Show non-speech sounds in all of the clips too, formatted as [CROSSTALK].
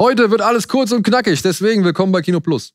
Heute wird alles kurz und knackig, deswegen willkommen bei Kino Plus.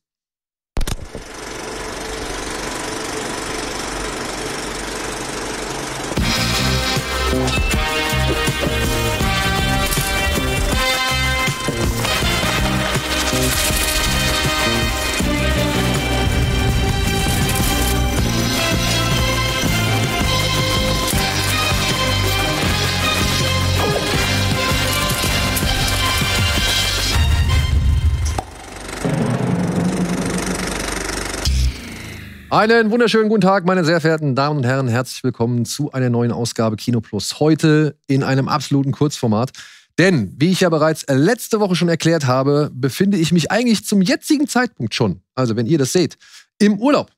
Einen wunderschönen guten Tag, meine sehr verehrten Damen und Herren. Herzlich willkommen zu einer neuen Ausgabe Kino Plus. Heute in einem absoluten Kurzformat. Denn, wie ich ja bereits letzte Woche schon erklärt habe, befinde ich mich eigentlich zum jetzigen Zeitpunkt schon, also wenn ihr das seht, im Urlaub.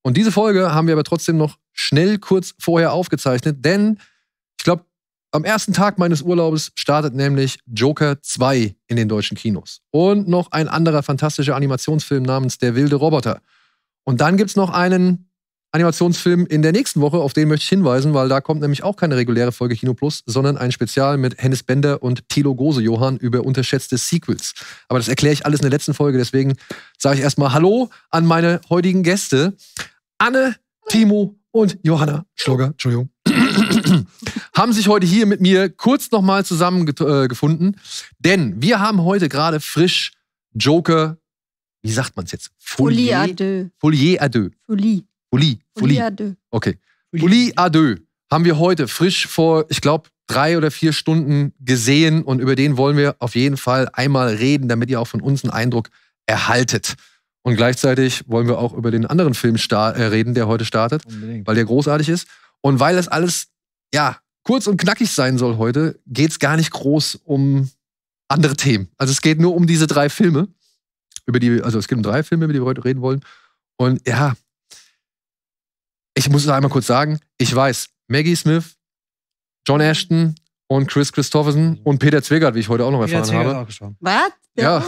Und diese Folge haben wir aber trotzdem noch schnell kurz vorher aufgezeichnet, denn ich glaube, am ersten Tag meines Urlaubes startet nämlich Joker 2 in den deutschen Kinos. Und noch ein anderer fantastischer Animationsfilm namens Der wilde Roboter. Und dann gibt es noch einen Animationsfilm in der nächsten Woche, auf den möchte ich hinweisen, weil da kommt nämlich auch keine reguläre Folge Kino Plus, sondern ein Spezial mit Hennis Bender und Thilo Gose Johann über unterschätzte Sequels. Aber das erkläre ich alles in der letzten Folge, deswegen sage ich erstmal Hallo an meine heutigen Gäste. Anne, Timo und Johanna Schlogger, Entschuldigung, [CLEARS THROAT] haben sich heute hier mit mir kurz nochmal zusammengefunden, denn wir haben heute gerade frisch Joker wie sagt man es jetzt? Folie à deux. Folie à deux. Folie. Folie. Folie à deux. Okay. Folie à deux haben wir heute frisch vor, ich glaube, drei oder vier Stunden gesehen und über den wollen wir auf jeden Fall einmal reden, damit ihr auch von uns einen Eindruck erhaltet. Und gleichzeitig wollen wir auch über den anderen Film äh, reden, der heute startet, Unbedingt. weil der großartig ist. Und weil das alles, ja, kurz und knackig sein soll heute, geht es gar nicht groß um andere Themen. Also es geht nur um diese drei Filme über die, also es gibt drei Filme, über die wir heute reden wollen. Und ja, ich muss es einmal kurz sagen, ich weiß, Maggie Smith, John Ashton und Chris Christopherson und Peter Zwegert, wie ich heute auch noch erfahren Peter habe. Auch Was? Ja.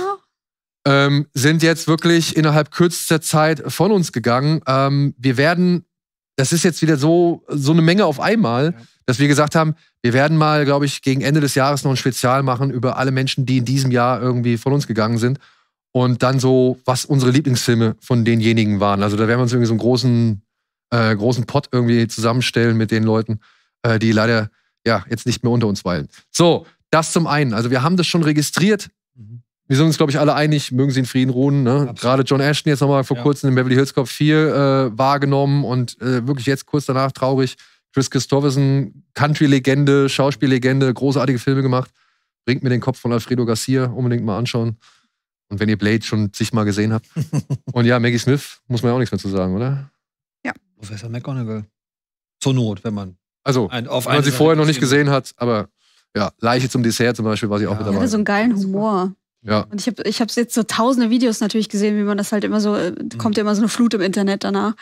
Ähm, sind jetzt wirklich innerhalb kürzester Zeit von uns gegangen. Ähm, wir werden, das ist jetzt wieder so, so eine Menge auf einmal, ja. dass wir gesagt haben, wir werden mal, glaube ich, gegen Ende des Jahres noch ein Spezial machen über alle Menschen, die in diesem Jahr irgendwie von uns gegangen sind und dann so, was unsere Lieblingsfilme von denjenigen waren. Also da werden wir uns irgendwie so einen großen, äh, großen Pot irgendwie zusammenstellen mit den Leuten, äh, die leider ja jetzt nicht mehr unter uns weilen. So, das zum einen. Also wir haben das schon registriert. Mhm. Wir sind uns, glaube ich, alle einig, mögen sie in Frieden ruhen. Ne? Gerade John Ashton jetzt nochmal vor ja. kurzem in Beverly Hills Cop 4 äh, wahrgenommen und äh, wirklich jetzt kurz danach traurig. Chris Christopherson, Country-Legende, Schauspiellegende, großartige Filme gemacht. Bringt mir den Kopf von Alfredo Garcia, unbedingt mal anschauen. Und wenn ihr Blade schon zigmal gesehen habt. [LAUGHS] und ja, Maggie Smith, muss man ja auch nichts mehr zu sagen, oder? Ja. Professor McGonagall. Zur Not, wenn man. Also, ein, auf wenn man sie vorher noch nicht gesehen hat, aber ja, Leiche zum Dessert zum Beispiel war sie auch mit dabei. hatte so einen geilen Humor. Ja. Und ich habe ich hab jetzt so tausende Videos natürlich gesehen, wie man das halt immer so, äh, kommt ja immer so eine Flut im Internet danach.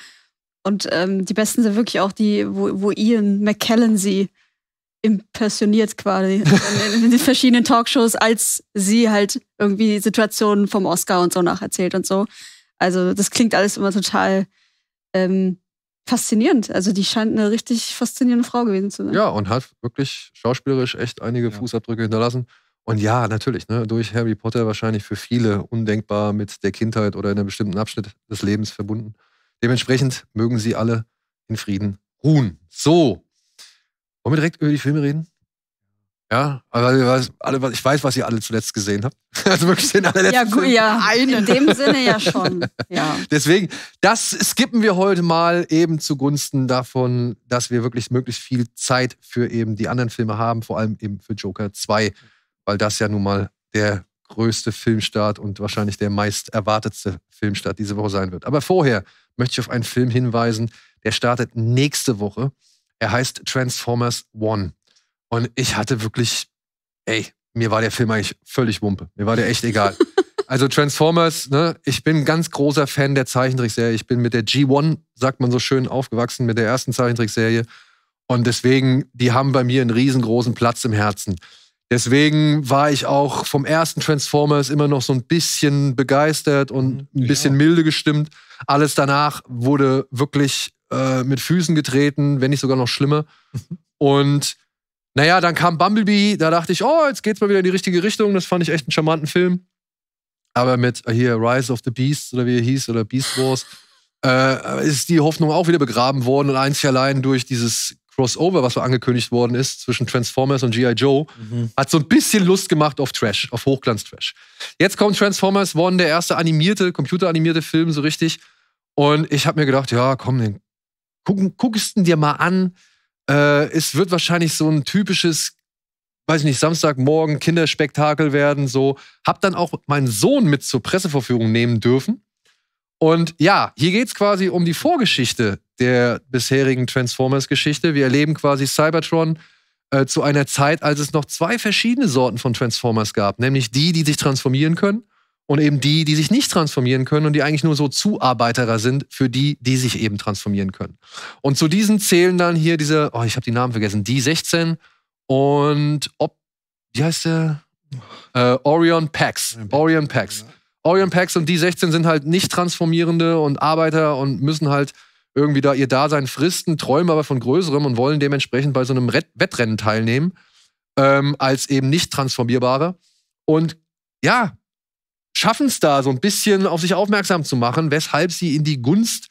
Und ähm, die besten sind wirklich auch die, wo, wo Ian McKellen sie impressioniert quasi in den verschiedenen Talkshows, als sie halt irgendwie Situationen vom Oscar und so nacherzählt und so. Also das klingt alles immer total ähm, faszinierend. Also die scheint eine richtig faszinierende Frau gewesen zu sein. Ja, und hat wirklich schauspielerisch echt einige ja. Fußabdrücke hinterlassen. Und ja, natürlich, ne, durch Harry Potter wahrscheinlich für viele undenkbar mit der Kindheit oder in einem bestimmten Abschnitt des Lebens verbunden. Dementsprechend mögen sie alle in Frieden ruhen. So, wollen wir direkt über die Filme reden? Ja, aber ich weiß, was ihr alle zuletzt gesehen habt. [LAUGHS] Also wirklich den allerletzten ja, gut, ja. Einen. In dem Sinne ja schon. [LAUGHS] Ja. Deswegen, das skippen wir heute mal eben zugunsten davon, dass wir wirklich möglichst viel Zeit für eben die anderen Filme haben, vor allem eben für Joker 2, weil das ja nun mal der größte Filmstart und wahrscheinlich der meist erwartetste Filmstart diese Woche sein wird. Aber vorher möchte ich auf einen Film hinweisen, der startet nächste Woche. Er heißt Transformers One. Und ich hatte wirklich, ey, mir war der Film eigentlich völlig Wumpe. Mir war der echt egal. [LAUGHS] Also Transformers, ne, ich bin ein ganz großer Fan der Zeichentrickserie. Ich bin mit der G1, sagt man so schön, aufgewachsen, mit der ersten Zeichentrickserie. Und deswegen, die haben bei mir einen riesengroßen Platz im Herzen. Deswegen war ich auch vom ersten Transformers immer noch so ein bisschen begeistert und mhm, ein bisschen milde gestimmt. Alles danach wurde wirklich äh, mit Füßen getreten, wenn nicht sogar noch schlimmer. Und naja, dann kam Bumblebee, da dachte ich, oh, jetzt geht's mal wieder in die richtige Richtung. Das fand ich echt einen charmanten Film. aber mit äh, hier Rise of the Beasts oder wie er hieß oder Beast Wars äh, ist die Hoffnung auch wieder begraben worden und einzig allein durch dieses Crossover, was so angekündigt worden ist zwischen Transformers und G.I. Joe, Mhm. hat so ein bisschen Lust gemacht auf Trash, auf Hochglanz-Trash. Jetzt kommt Transformers One, der erste animierte, computeranimierte Film, so richtig. Und ich habe mir gedacht, ja, komm, den guck, guckst ihn dir mal an. Äh, es wird wahrscheinlich so ein typisches, weiß ich nicht, Samstagmorgen Kinderspektakel werden. So, hab dann auch meinen Sohn mit zur Pressevorführung nehmen dürfen. Und ja, hier geht's quasi um die Vorgeschichte der bisherigen Transformers-Geschichte. Wir erleben quasi Cybertron äh, zu einer Zeit, als es noch zwei verschiedene Sorten von Transformers gab, nämlich die, die sich transformieren können und eben die, die sich nicht transformieren können und die eigentlich nur so Zuarbeiterer sind für die, die sich eben transformieren können. Und zu diesen zählen dann hier diese, oh, ich habe die Namen vergessen, die 16 und ob, wie heißt der? Äh, Orion Pax. Orion Pax. Orion Pax und die 16 sind halt nicht transformierende und Arbeiter und müssen halt irgendwie da ihr Dasein fristen, träumen aber von Größerem und wollen dementsprechend bei so einem Rett Wettrennen teilnehmen, ähm, als eben nicht transformierbare. Und ja, schaffen es da so ein bisschen auf sich aufmerksam zu machen, weshalb sie in die Gunst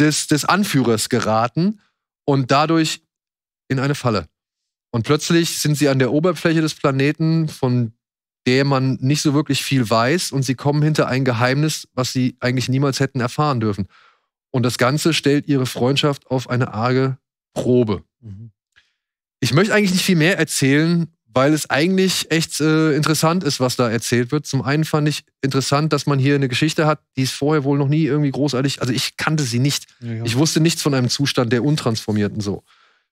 des, des Anführers geraten und dadurch in eine Falle. Und plötzlich sind sie an der Oberfläche des Planeten, von der man nicht so wirklich viel weiß, und sie kommen hinter ein Geheimnis, was sie eigentlich niemals hätten erfahren dürfen. Und das Ganze stellt ihre Freundschaft auf eine arge Probe. Mhm. Ich möchte eigentlich nicht viel mehr erzählen, weil es eigentlich echt äh, interessant ist, was da erzählt wird. Zum einen fand ich interessant, dass man hier eine Geschichte hat, die es vorher wohl noch nie irgendwie großartig, also ich kannte sie nicht. Ja, ja. Ich wusste nichts von einem Zustand der Untransformierten so.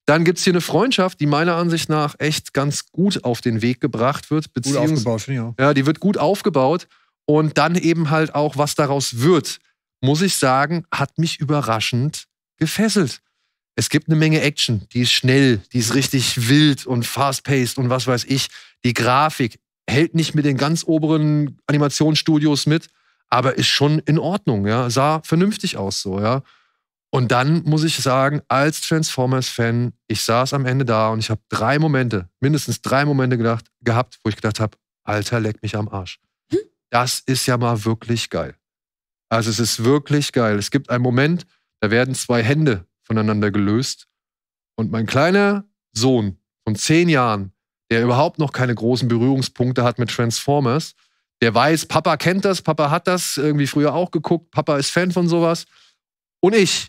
Dann gibt es hier eine Freundschaft, die meiner Ansicht nach echt ganz gut auf den Weg gebracht wird. Gut beziehungs- aufgebaut, finde ich auch. ja, die wird gut aufgebaut. Und dann eben halt auch, was daraus wird, muss ich sagen, hat mich überraschend gefesselt. Es gibt eine Menge Action, die ist schnell, die ist richtig wild und fast-paced und was weiß ich. Die Grafik hält nicht mit den ganz oberen Animationsstudios mit, aber ist schon in Ordnung, ja. Sah vernünftig aus so, ja. Und dann muss ich sagen, als Transformers-Fan, ich saß am Ende da und ich habe drei Momente, mindestens drei Momente gedacht, gehabt, wo ich gedacht habe, Alter, leck mich am Arsch. Das ist ja mal wirklich geil. Also es ist wirklich geil. Es gibt einen Moment, da werden zwei Hände voneinander gelöst und mein kleiner Sohn von zehn Jahren, der überhaupt noch keine großen Berührungspunkte hat mit Transformers, der weiß, Papa kennt das, Papa hat das irgendwie früher auch geguckt, Papa ist Fan von sowas. Und ich,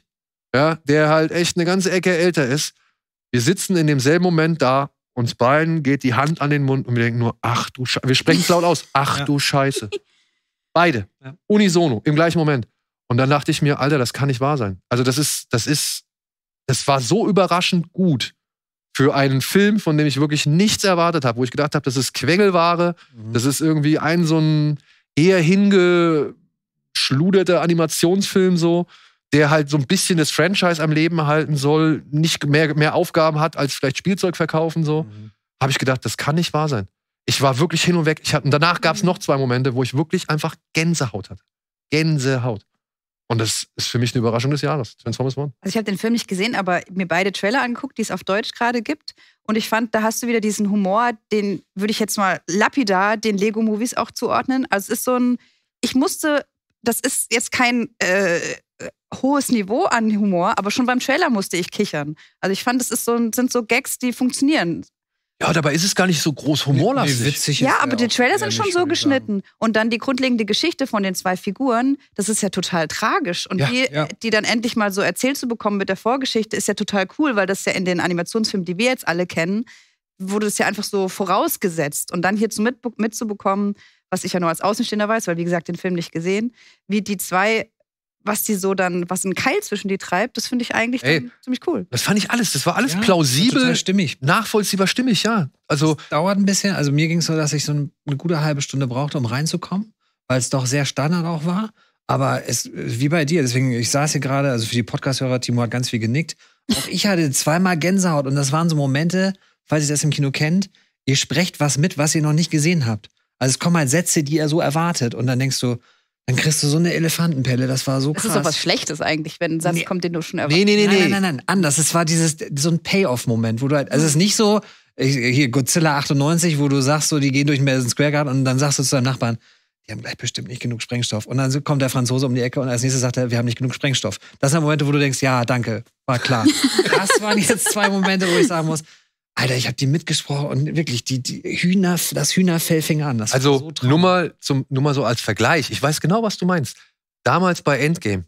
ja, der halt echt eine ganze Ecke älter ist, wir sitzen in demselben Moment da, uns beiden geht die Hand an den Mund und wir denken nur, ach du Scheiße, wir sprechen es laut aus, [LAUGHS] ach Ja. du Scheiße. [LAUGHS] Beide, Ja. unisono, im gleichen Moment. Und dann dachte ich mir, Alter, das kann nicht wahr sein. Also das ist, das ist, das war so überraschend gut für einen Film, von dem ich wirklich nichts erwartet habe, wo ich gedacht habe, das ist Quengelware, Mhm. das ist irgendwie ein so ein eher hingeschluderter Animationsfilm so, der halt so ein bisschen das Franchise am Leben erhalten soll, nicht mehr, mehr Aufgaben hat als vielleicht Spielzeug verkaufen so. Mhm. Habe ich gedacht, das kann nicht wahr sein. Ich war wirklich hin und weg. Ich hatte, und danach gab es noch zwei Momente, wo ich wirklich einfach Gänsehaut hatte. Gänsehaut. Und das ist für mich eine Überraschung des Jahres. Transformers One. Also ich habe den Film nicht gesehen, aber mir beide Trailer angeguckt, die es auf Deutsch gerade gibt. Und ich fand, da hast du wieder diesen Humor, den würde ich jetzt mal lapidar den Lego-Movies auch zuordnen. Also es ist so ein, ich musste, das ist jetzt kein äh, hohes Niveau an Humor, aber schon beim Trailer musste ich kichern. Also ich fand, es ist so, sind so Gags, die funktionieren. Ja, dabei ist es gar nicht so groß humorlastig. Nee, witzig Ja, aber er die Trailer sind schon so ich sagen. geschnitten. Und dann die grundlegende Geschichte von den zwei Figuren, das ist ja total tragisch. Und Ja, die, ja. die dann endlich mal so erzählt zu bekommen mit der Vorgeschichte, ist ja total cool, weil das ja in den Animationsfilmen, die wir jetzt alle kennen, wurde es ja einfach so vorausgesetzt. Und dann hier zu mit, mitzubekommen, was ich ja nur als Außenstehender weiß, weil wie gesagt, den Film nicht gesehen, wie die zwei, was die so dann, was ein Keil zwischen die treibt, das finde ich eigentlich Ey. ziemlich cool. Das fand ich alles. Das war alles Ja, plausibel, Total stimmig. nachvollziehbar, stimmig, ja. Also, dauert ein bisschen. Also mir ging es so, dass ich so ein- eine gute halbe Stunde brauchte, um reinzukommen, weil es doch sehr Standard auch war. Aber es wie bei dir, deswegen, ich saß hier gerade, also für die Podcast-Hörer, Timo hat ganz viel genickt. Auch ich hatte zweimal Gänsehaut und das waren so Momente, falls ihr das im Kino kennt, ihr sprecht was mit, was ihr noch nicht gesehen habt. Also es kommen halt Sätze, die ihr so erwartet und dann denkst du, dann kriegst du so eine Elefantenpelle, das war so Das krass. ist doch was Schlechtes eigentlich, wenn ein Satz Nee. kommt, den du schon erwartest. nee, nee, nee, nein, nee. nein, nein, nein, anders. Es war dieses, so ein Payoff-Moment, wo du halt, also es ist nicht so, hier Godzilla 98, wo du sagst, so, die gehen durch den Madison Square Garden und dann sagst du zu deinem Nachbarn, die haben gleich bestimmt nicht genug Sprengstoff. Und dann kommt der Franzose um die Ecke und als nächstes sagt er, wir haben nicht genug Sprengstoff. Das sind Momente, wo du denkst, ja, danke, war klar. [LAUGHS] das waren jetzt zwei Momente, wo ich sagen muss, Alter, ich habe die mitgesprochen und wirklich, die, die Hühner, das Hühnerfell fing an. Das war Also so nur, mal zum, nur mal so als Vergleich. Ich weiß genau, was du meinst. Damals bei Endgame,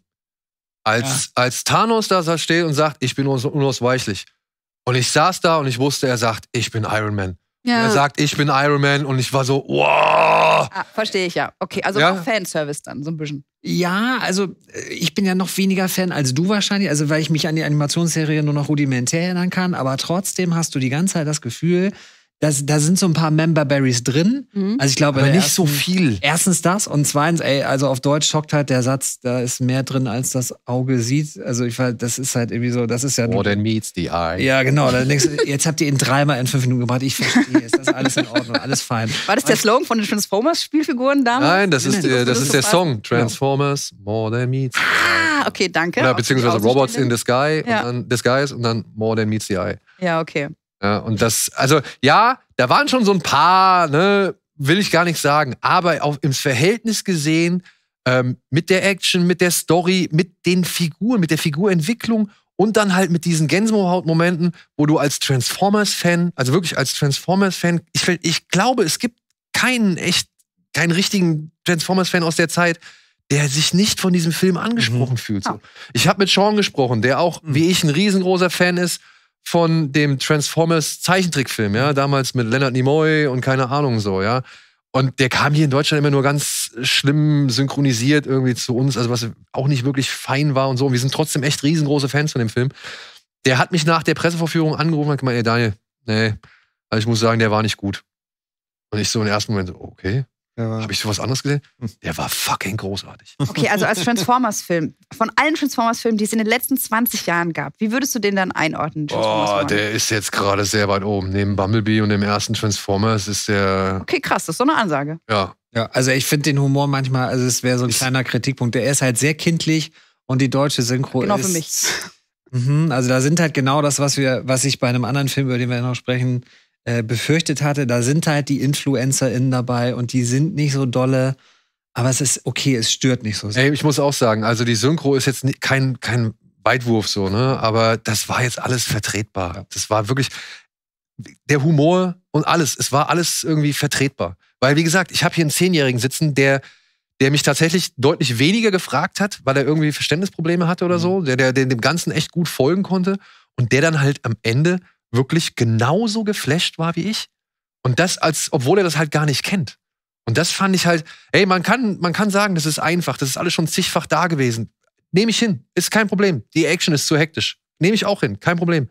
als, als Thanos da steht und sagt, ich bin unaus- unausweichlich. Und ich saß da und ich wusste, er sagt, ich bin Iron Man. Er Ja. sagt, ich bin Iron Man und ich war so, wow. Ah, verstehe ich ja. Okay, also Ja. auch Fanservice dann, so ein bisschen. Ja, also äh, ich bin ja noch weniger Fan als du wahrscheinlich, also weil ich mich an die Animationsserie nur noch rudimentär erinnern kann, aber trotzdem hast du die ganze Zeit das Gefühl, dass da sind so ein paar Memberberries drin. Mhm. Also ich glaube, Aber nicht so ersten- viel. Erstens das und zweitens, ey, also auf Deutsch schockt halt der Satz, da ist mehr drin, als das Auge sieht. Also ich war, das ist halt irgendwie so, das ist ja. More than meets the eye. ja, genau. Dann denkst du, jetzt habt ihr ihn dreimal in fünf Minuten gebracht. Ich verstehe es. Das ist alles in Ordnung, alles fein. War das der Slogan von den Transformers-Spielfiguren damals? Nein, das ist, Nein, der, das das ist ist so der Song. Transformers, More than meets the eye. Ah, okay, danke. Oder beziehungsweise Robots in the Sky Ja. und dann Disguise und dann More than meets the eye. Ja, okay. Ja, und das, also ja, da waren schon so ein paar, ne, will ich gar nicht sagen, aber auch im Verhältnis gesehen, ähm, mit der Action, mit der Story, mit den Figuren, mit der Figurentwicklung und dann halt mit diesen Gänsehaut-Momenten, wo du als Transformers-Fan, also wirklich als Transformers-Fan, ich, ich glaube, es gibt keinen echt, keinen richtigen Transformers-Fan aus der Zeit, der sich nicht von diesem Film angesprochen fühlt. So. Ich habe mit Sean gesprochen, der auch, Mhm. wie ich, ein riesengroßer Fan ist von dem Transformers Zeichentrickfilm, ja, damals mit Leonard Nimoy und keine Ahnung so, ja. Und der kam hier in Deutschland immer nur ganz schlimm synchronisiert irgendwie zu uns, also was auch nicht wirklich fein war und so. Und wir sind trotzdem echt riesengroße Fans von dem Film. Der hat mich nach der Pressevorführung angerufen und hat gemeint, ey Daniel, nee, also ich muss sagen, der war nicht gut. Und ich so im ersten Moment so, habe ich sowas anderes gesehen? Der war fucking großartig. Okay, also als Transformers-Film, von allen Transformers-Filmen, die es in den letzten 20 Jahren gab, wie würdest du den dann einordnen? Transformers Oh, der ist jetzt gerade sehr weit oben. Neben Bumblebee und dem ersten Transformers ist der, Okay, krass, das ist so eine Ansage. ja, Ja, also ich finde den Humor manchmal, also es wäre so ein Ist- kleiner Kritikpunkt. Der ist halt sehr kindlich und die deutsche Synchro Genau ist. für mich. [LAUGHS] Mhm, also da sind halt genau das, was wir, was ich bei einem anderen Film, über den wir noch sprechen, äh, befürchtet hatte. Da sind halt die InfluencerInnen dabei und die sind nicht so dolle. Aber es ist okay, es stört nicht so sehr. Ey, ich muss auch sagen, also die Synchro ist jetzt kein, kein Weitwurf so, ne? Aber das war jetzt alles vertretbar. Das war wirklich der Humor und alles. Es war alles irgendwie vertretbar. Weil, wie gesagt, ich habe hier einen Zehnjährigen sitzen, der, der mich tatsächlich deutlich weniger gefragt hat, weil er irgendwie Verständnisprobleme hatte oder so, der, der, der dem Ganzen echt gut folgen konnte und der dann halt am Ende wirklich genauso geflasht war wie ich. Und das als, obwohl er das halt gar nicht kennt. Und das fand ich halt, ey, man kann, man kann sagen, das ist einfach, das ist alles schon zigfach da gewesen. Nehme ich hin, ist kein Problem. Die Action ist zu hektisch. Nehme ich auch hin, kein Problem.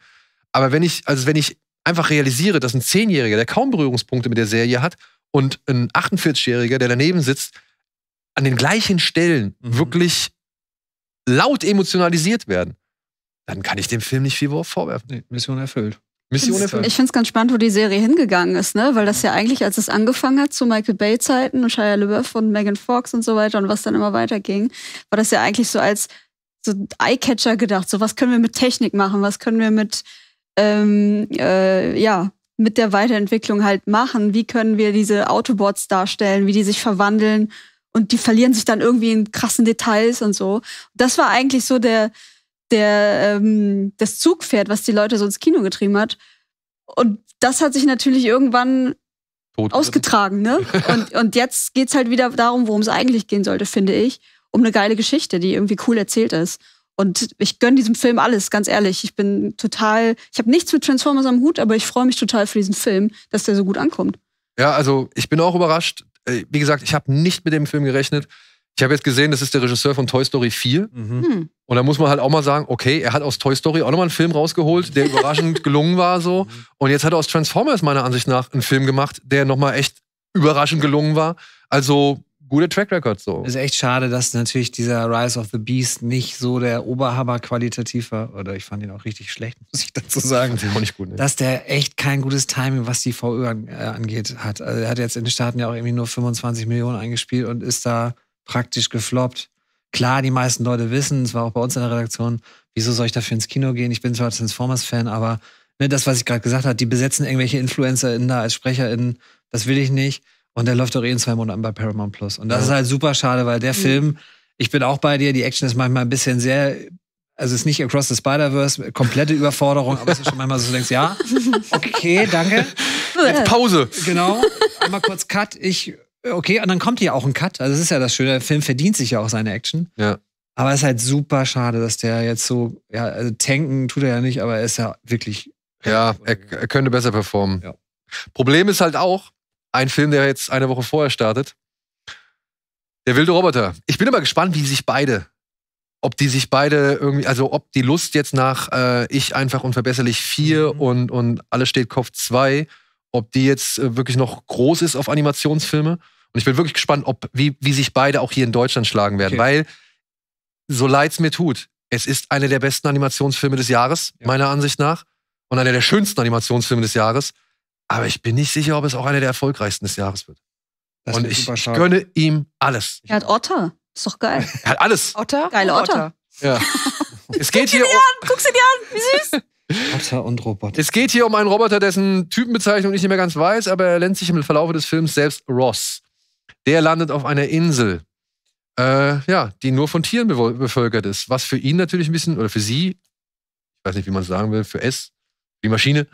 Aber wenn ich, also wenn ich einfach realisiere, dass ein Zehnjähriger, der kaum Berührungspunkte mit der Serie hat, und ein 48-Jähriger, der daneben sitzt, an den gleichen Stellen Mhm. wirklich laut emotionalisiert werden, dann kann ich dem Film nicht viel vorwerfen. Nee, Mission erfüllt. Mission. Ich finde es ganz spannend, wo die Serie hingegangen ist, ne? Weil das ja eigentlich, als es angefangen hat, zu Michael Bay-Zeiten und Shia LaBeouf und Megan Fox und so weiter und was dann immer weiterging, war das ja eigentlich so als so Eyecatcher gedacht. So, was können wir mit Technik machen? Was können wir mit, ähm, äh, ja, mit der Weiterentwicklung halt machen? Wie können wir diese Autobots darstellen, wie die sich verwandeln? Und die verlieren sich dann irgendwie in krassen Details und so. Das war eigentlich so der, der ähm, das Zugpferd, was die Leute so ins Kino getrieben hat. Und das hat sich natürlich irgendwann Tot. ausgetragen, ne? [LAUGHS] Und, und jetzt geht's halt wieder darum, worum es eigentlich gehen sollte, finde ich. Um eine geile Geschichte, die irgendwie cool erzählt ist. Und ich gönne diesem Film alles, ganz ehrlich. Ich bin total, ich habe nichts mit Transformers am Hut, aber ich freue mich total für diesen Film, dass der so gut ankommt. Ja, also ich bin auch überrascht. Äh, Wie gesagt, ich habe nicht mit dem Film gerechnet. Ich habe jetzt gesehen, das ist der Regisseur von Toy Story 4. Mhm. Hm. Und da muss man halt auch mal sagen, okay, er hat aus Toy Story auch nochmal einen Film rausgeholt, der überraschend [LAUGHS] gelungen war so. Und jetzt hat er aus Transformers meiner Ansicht nach einen Film gemacht, der nochmal echt überraschend gelungen war. Also guter Track Record so. Ist echt schade, dass natürlich dieser Rise of the Beast nicht so der Oberhammer qualitativ war. Oder ich fand ihn auch richtig schlecht, muss ich dazu sagen. Ist auch nicht gut. Ne? Dass der echt kein gutes Timing, was die VÖ äh, angeht, hat. Also er hat jetzt in den Staaten ja auch irgendwie nur 25 Millionen eingespielt und ist da praktisch gefloppt. Klar, die meisten Leute wissen, es war auch bei uns in der Redaktion, wieso soll ich dafür ins Kino gehen? Ich bin zwar Transformers-Fan, aber ne, das, was ich gerade gesagt habe, die besetzen irgendwelche InfluencerInnen da als SprecherInnen, das will ich nicht. Und der läuft doch eh in zwei Monaten bei Paramount Plus. Und das Ja. ist halt super schade, weil der Mhm. Film, ich bin auch bei dir, die Action ist manchmal ein bisschen sehr, also es ist nicht Across the Spider-Verse, komplette Überforderung, aber es ist schon manchmal so, du denkst, ja, okay, danke. [LAUGHS] Jetzt Pause. Genau. Einmal kurz Cut. Ich, okay, und dann kommt hier auch ein Cut. Also das ist ja das Schöne, der Film verdient sich ja auch seine Action. Ja. Aber es ist halt super schade, dass der jetzt so, ja, also tanken tut er ja nicht, aber er ist ja wirklich. Ja, er, er könnte besser performen. Ja. Problem ist halt auch, ein Film, der jetzt eine Woche vorher startet, der wilde Roboter. Ich bin immer gespannt, wie sich beide, ob die sich beide irgendwie, also ob die Lust jetzt nach äh, Ich einfach unverbesserlich 4 Mhm. und, und Alles steht Kopf 2, ob die jetzt äh, wirklich noch groß ist auf Animationsfilme. Und ich bin wirklich gespannt, ob, wie, wie sich beide auch hier in Deutschland schlagen werden. Okay. Weil, so leid es mir tut, es ist einer der besten Animationsfilme des Jahres, Ja. meiner Ansicht nach. Und einer der schönsten Animationsfilme des Jahres. Aber ich bin nicht sicher, ob es auch einer der erfolgreichsten des Jahres wird. Das und ich gönne ihm alles. Er hat Otter. Ist doch geil. Er hat alles. Otter? Geile Oh, Otter. Ja. [LAUGHS] es, geht hier um, Guck sie dir an, wie süß. [LAUGHS] Otter und Roboter. es geht hier um einen Roboter, dessen Typenbezeichnung ich nicht mehr ganz weiß, aber er nennt sich im Verlauf des Films selbst Ross. Der landet auf einer Insel, äh, ja, die nur von Tieren bevölkert ist. Was für ihn natürlich ein bisschen, oder für sie, ich weiß nicht, wie man es sagen will, für es, die Maschine,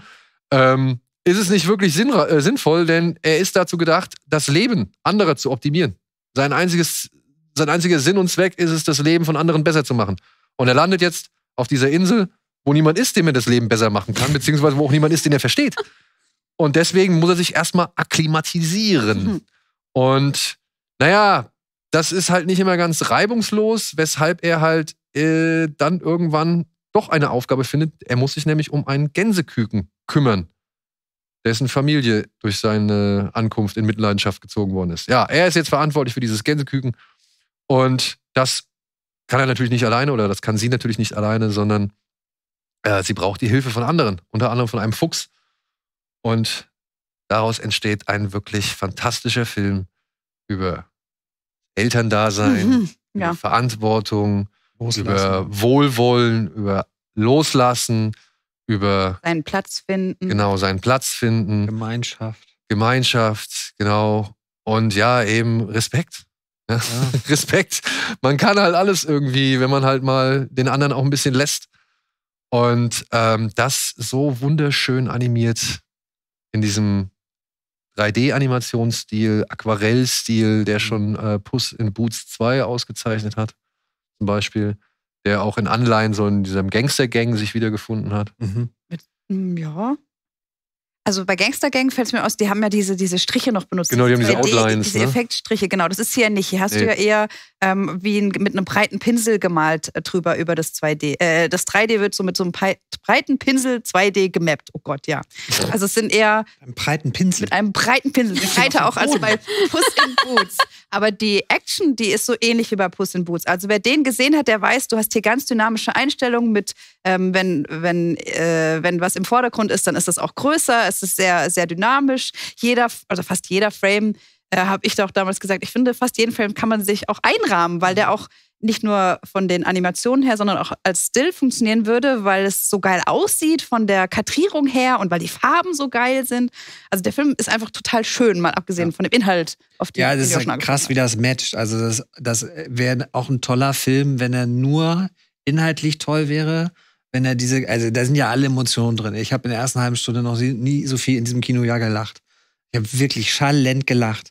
ähm, ist es nicht wirklich äh, sinnvoll, denn er ist dazu gedacht, das Leben anderer zu optimieren. Sein, einziges, sein einziger Sinn und Zweck ist es, das Leben von anderen besser zu machen. Und er landet jetzt auf dieser Insel, wo niemand ist, dem er das Leben besser machen kann, beziehungsweise wo auch niemand ist, den er versteht. Und deswegen muss er sich erstmal akklimatisieren. Und naja, das ist halt nicht immer ganz reibungslos, weshalb er halt äh, dann irgendwann doch eine Aufgabe findet. Er muss sich nämlich um einen Gänseküken kümmern, dessen Familie durch seine Ankunft in Mitleidenschaft gezogen worden ist. Ja, er ist jetzt verantwortlich für dieses Gänseküken. Und das kann er natürlich nicht alleine oder das kann sie natürlich nicht alleine, sondern äh, sie braucht die Hilfe von anderen, unter anderem von einem Fuchs. Und daraus entsteht ein wirklich fantastischer Film über Elterndasein, Mhm. über Ja. Verantwortung, Loslassen. über Wohlwollen, über Loslassen, über Seinen Platz finden. genau seinen Platz finden, Gemeinschaft. Gemeinschaft, genau. Und ja, eben Respekt. Ja. Ja. [LAUGHS] Respekt. Man kann halt alles irgendwie, wenn man halt mal den anderen auch ein bisschen lässt. Und ähm, das so wunderschön animiert in diesem 3D-Animationsstil, Aquarellstil, der schon äh, Puss in Boots 2 ausgezeichnet hat, zum Beispiel, der auch in Anleihen so in diesem Gangster-Gang sich wiedergefunden hat. Mhm. Mm, Ja. Also bei Gangster Gang fällt es mir aus, die haben ja diese, diese Striche noch benutzt. Genau, die haben diese 2D Outlines, Diese ne? Effektstriche, genau. Das ist hier nicht. Hier hast Nee. du ja eher ähm, wie ein, mit einem breiten Pinsel gemalt äh, drüber über das 2D. Äh, das 3D wird so mit so einem breiten Pinsel 2D gemappt. Oh Gott, ja. Also es sind eher Einen breiten Pinsel. mit einem breiten Pinsel. Breiter auch als bei Puss in Boots. Aber die Action, die ist so ähnlich wie bei Puss in Boots. Also wer den gesehen hat, der weiß, du hast hier ganz dynamische Einstellungen mit, ähm, wenn, wenn, äh, wenn was im Vordergrund ist, dann ist das auch größer. Es ist sehr, sehr dynamisch. Jeder, also fast jeder Frame, äh, habe ich doch damals gesagt, ich finde, fast jeden Frame kann man sich auch einrahmen, weil der auch nicht nur von den Animationen her, sondern auch als Still funktionieren würde, weil es so geil aussieht von der Kadrierung her und weil die Farben so geil sind. Also der Film ist einfach total schön, mal abgesehen von dem Inhalt, auf den Ja, das ist schon krass, wie das matcht. Also das, das wäre auch ein toller Film, wenn er nur inhaltlich toll wäre. Wenn er diese, also da sind ja alle Emotionen drin. Ich habe in der ersten halben Stunde noch nie- so viel in diesem Kinojahr gelacht. Ich habe wirklich schallend gelacht.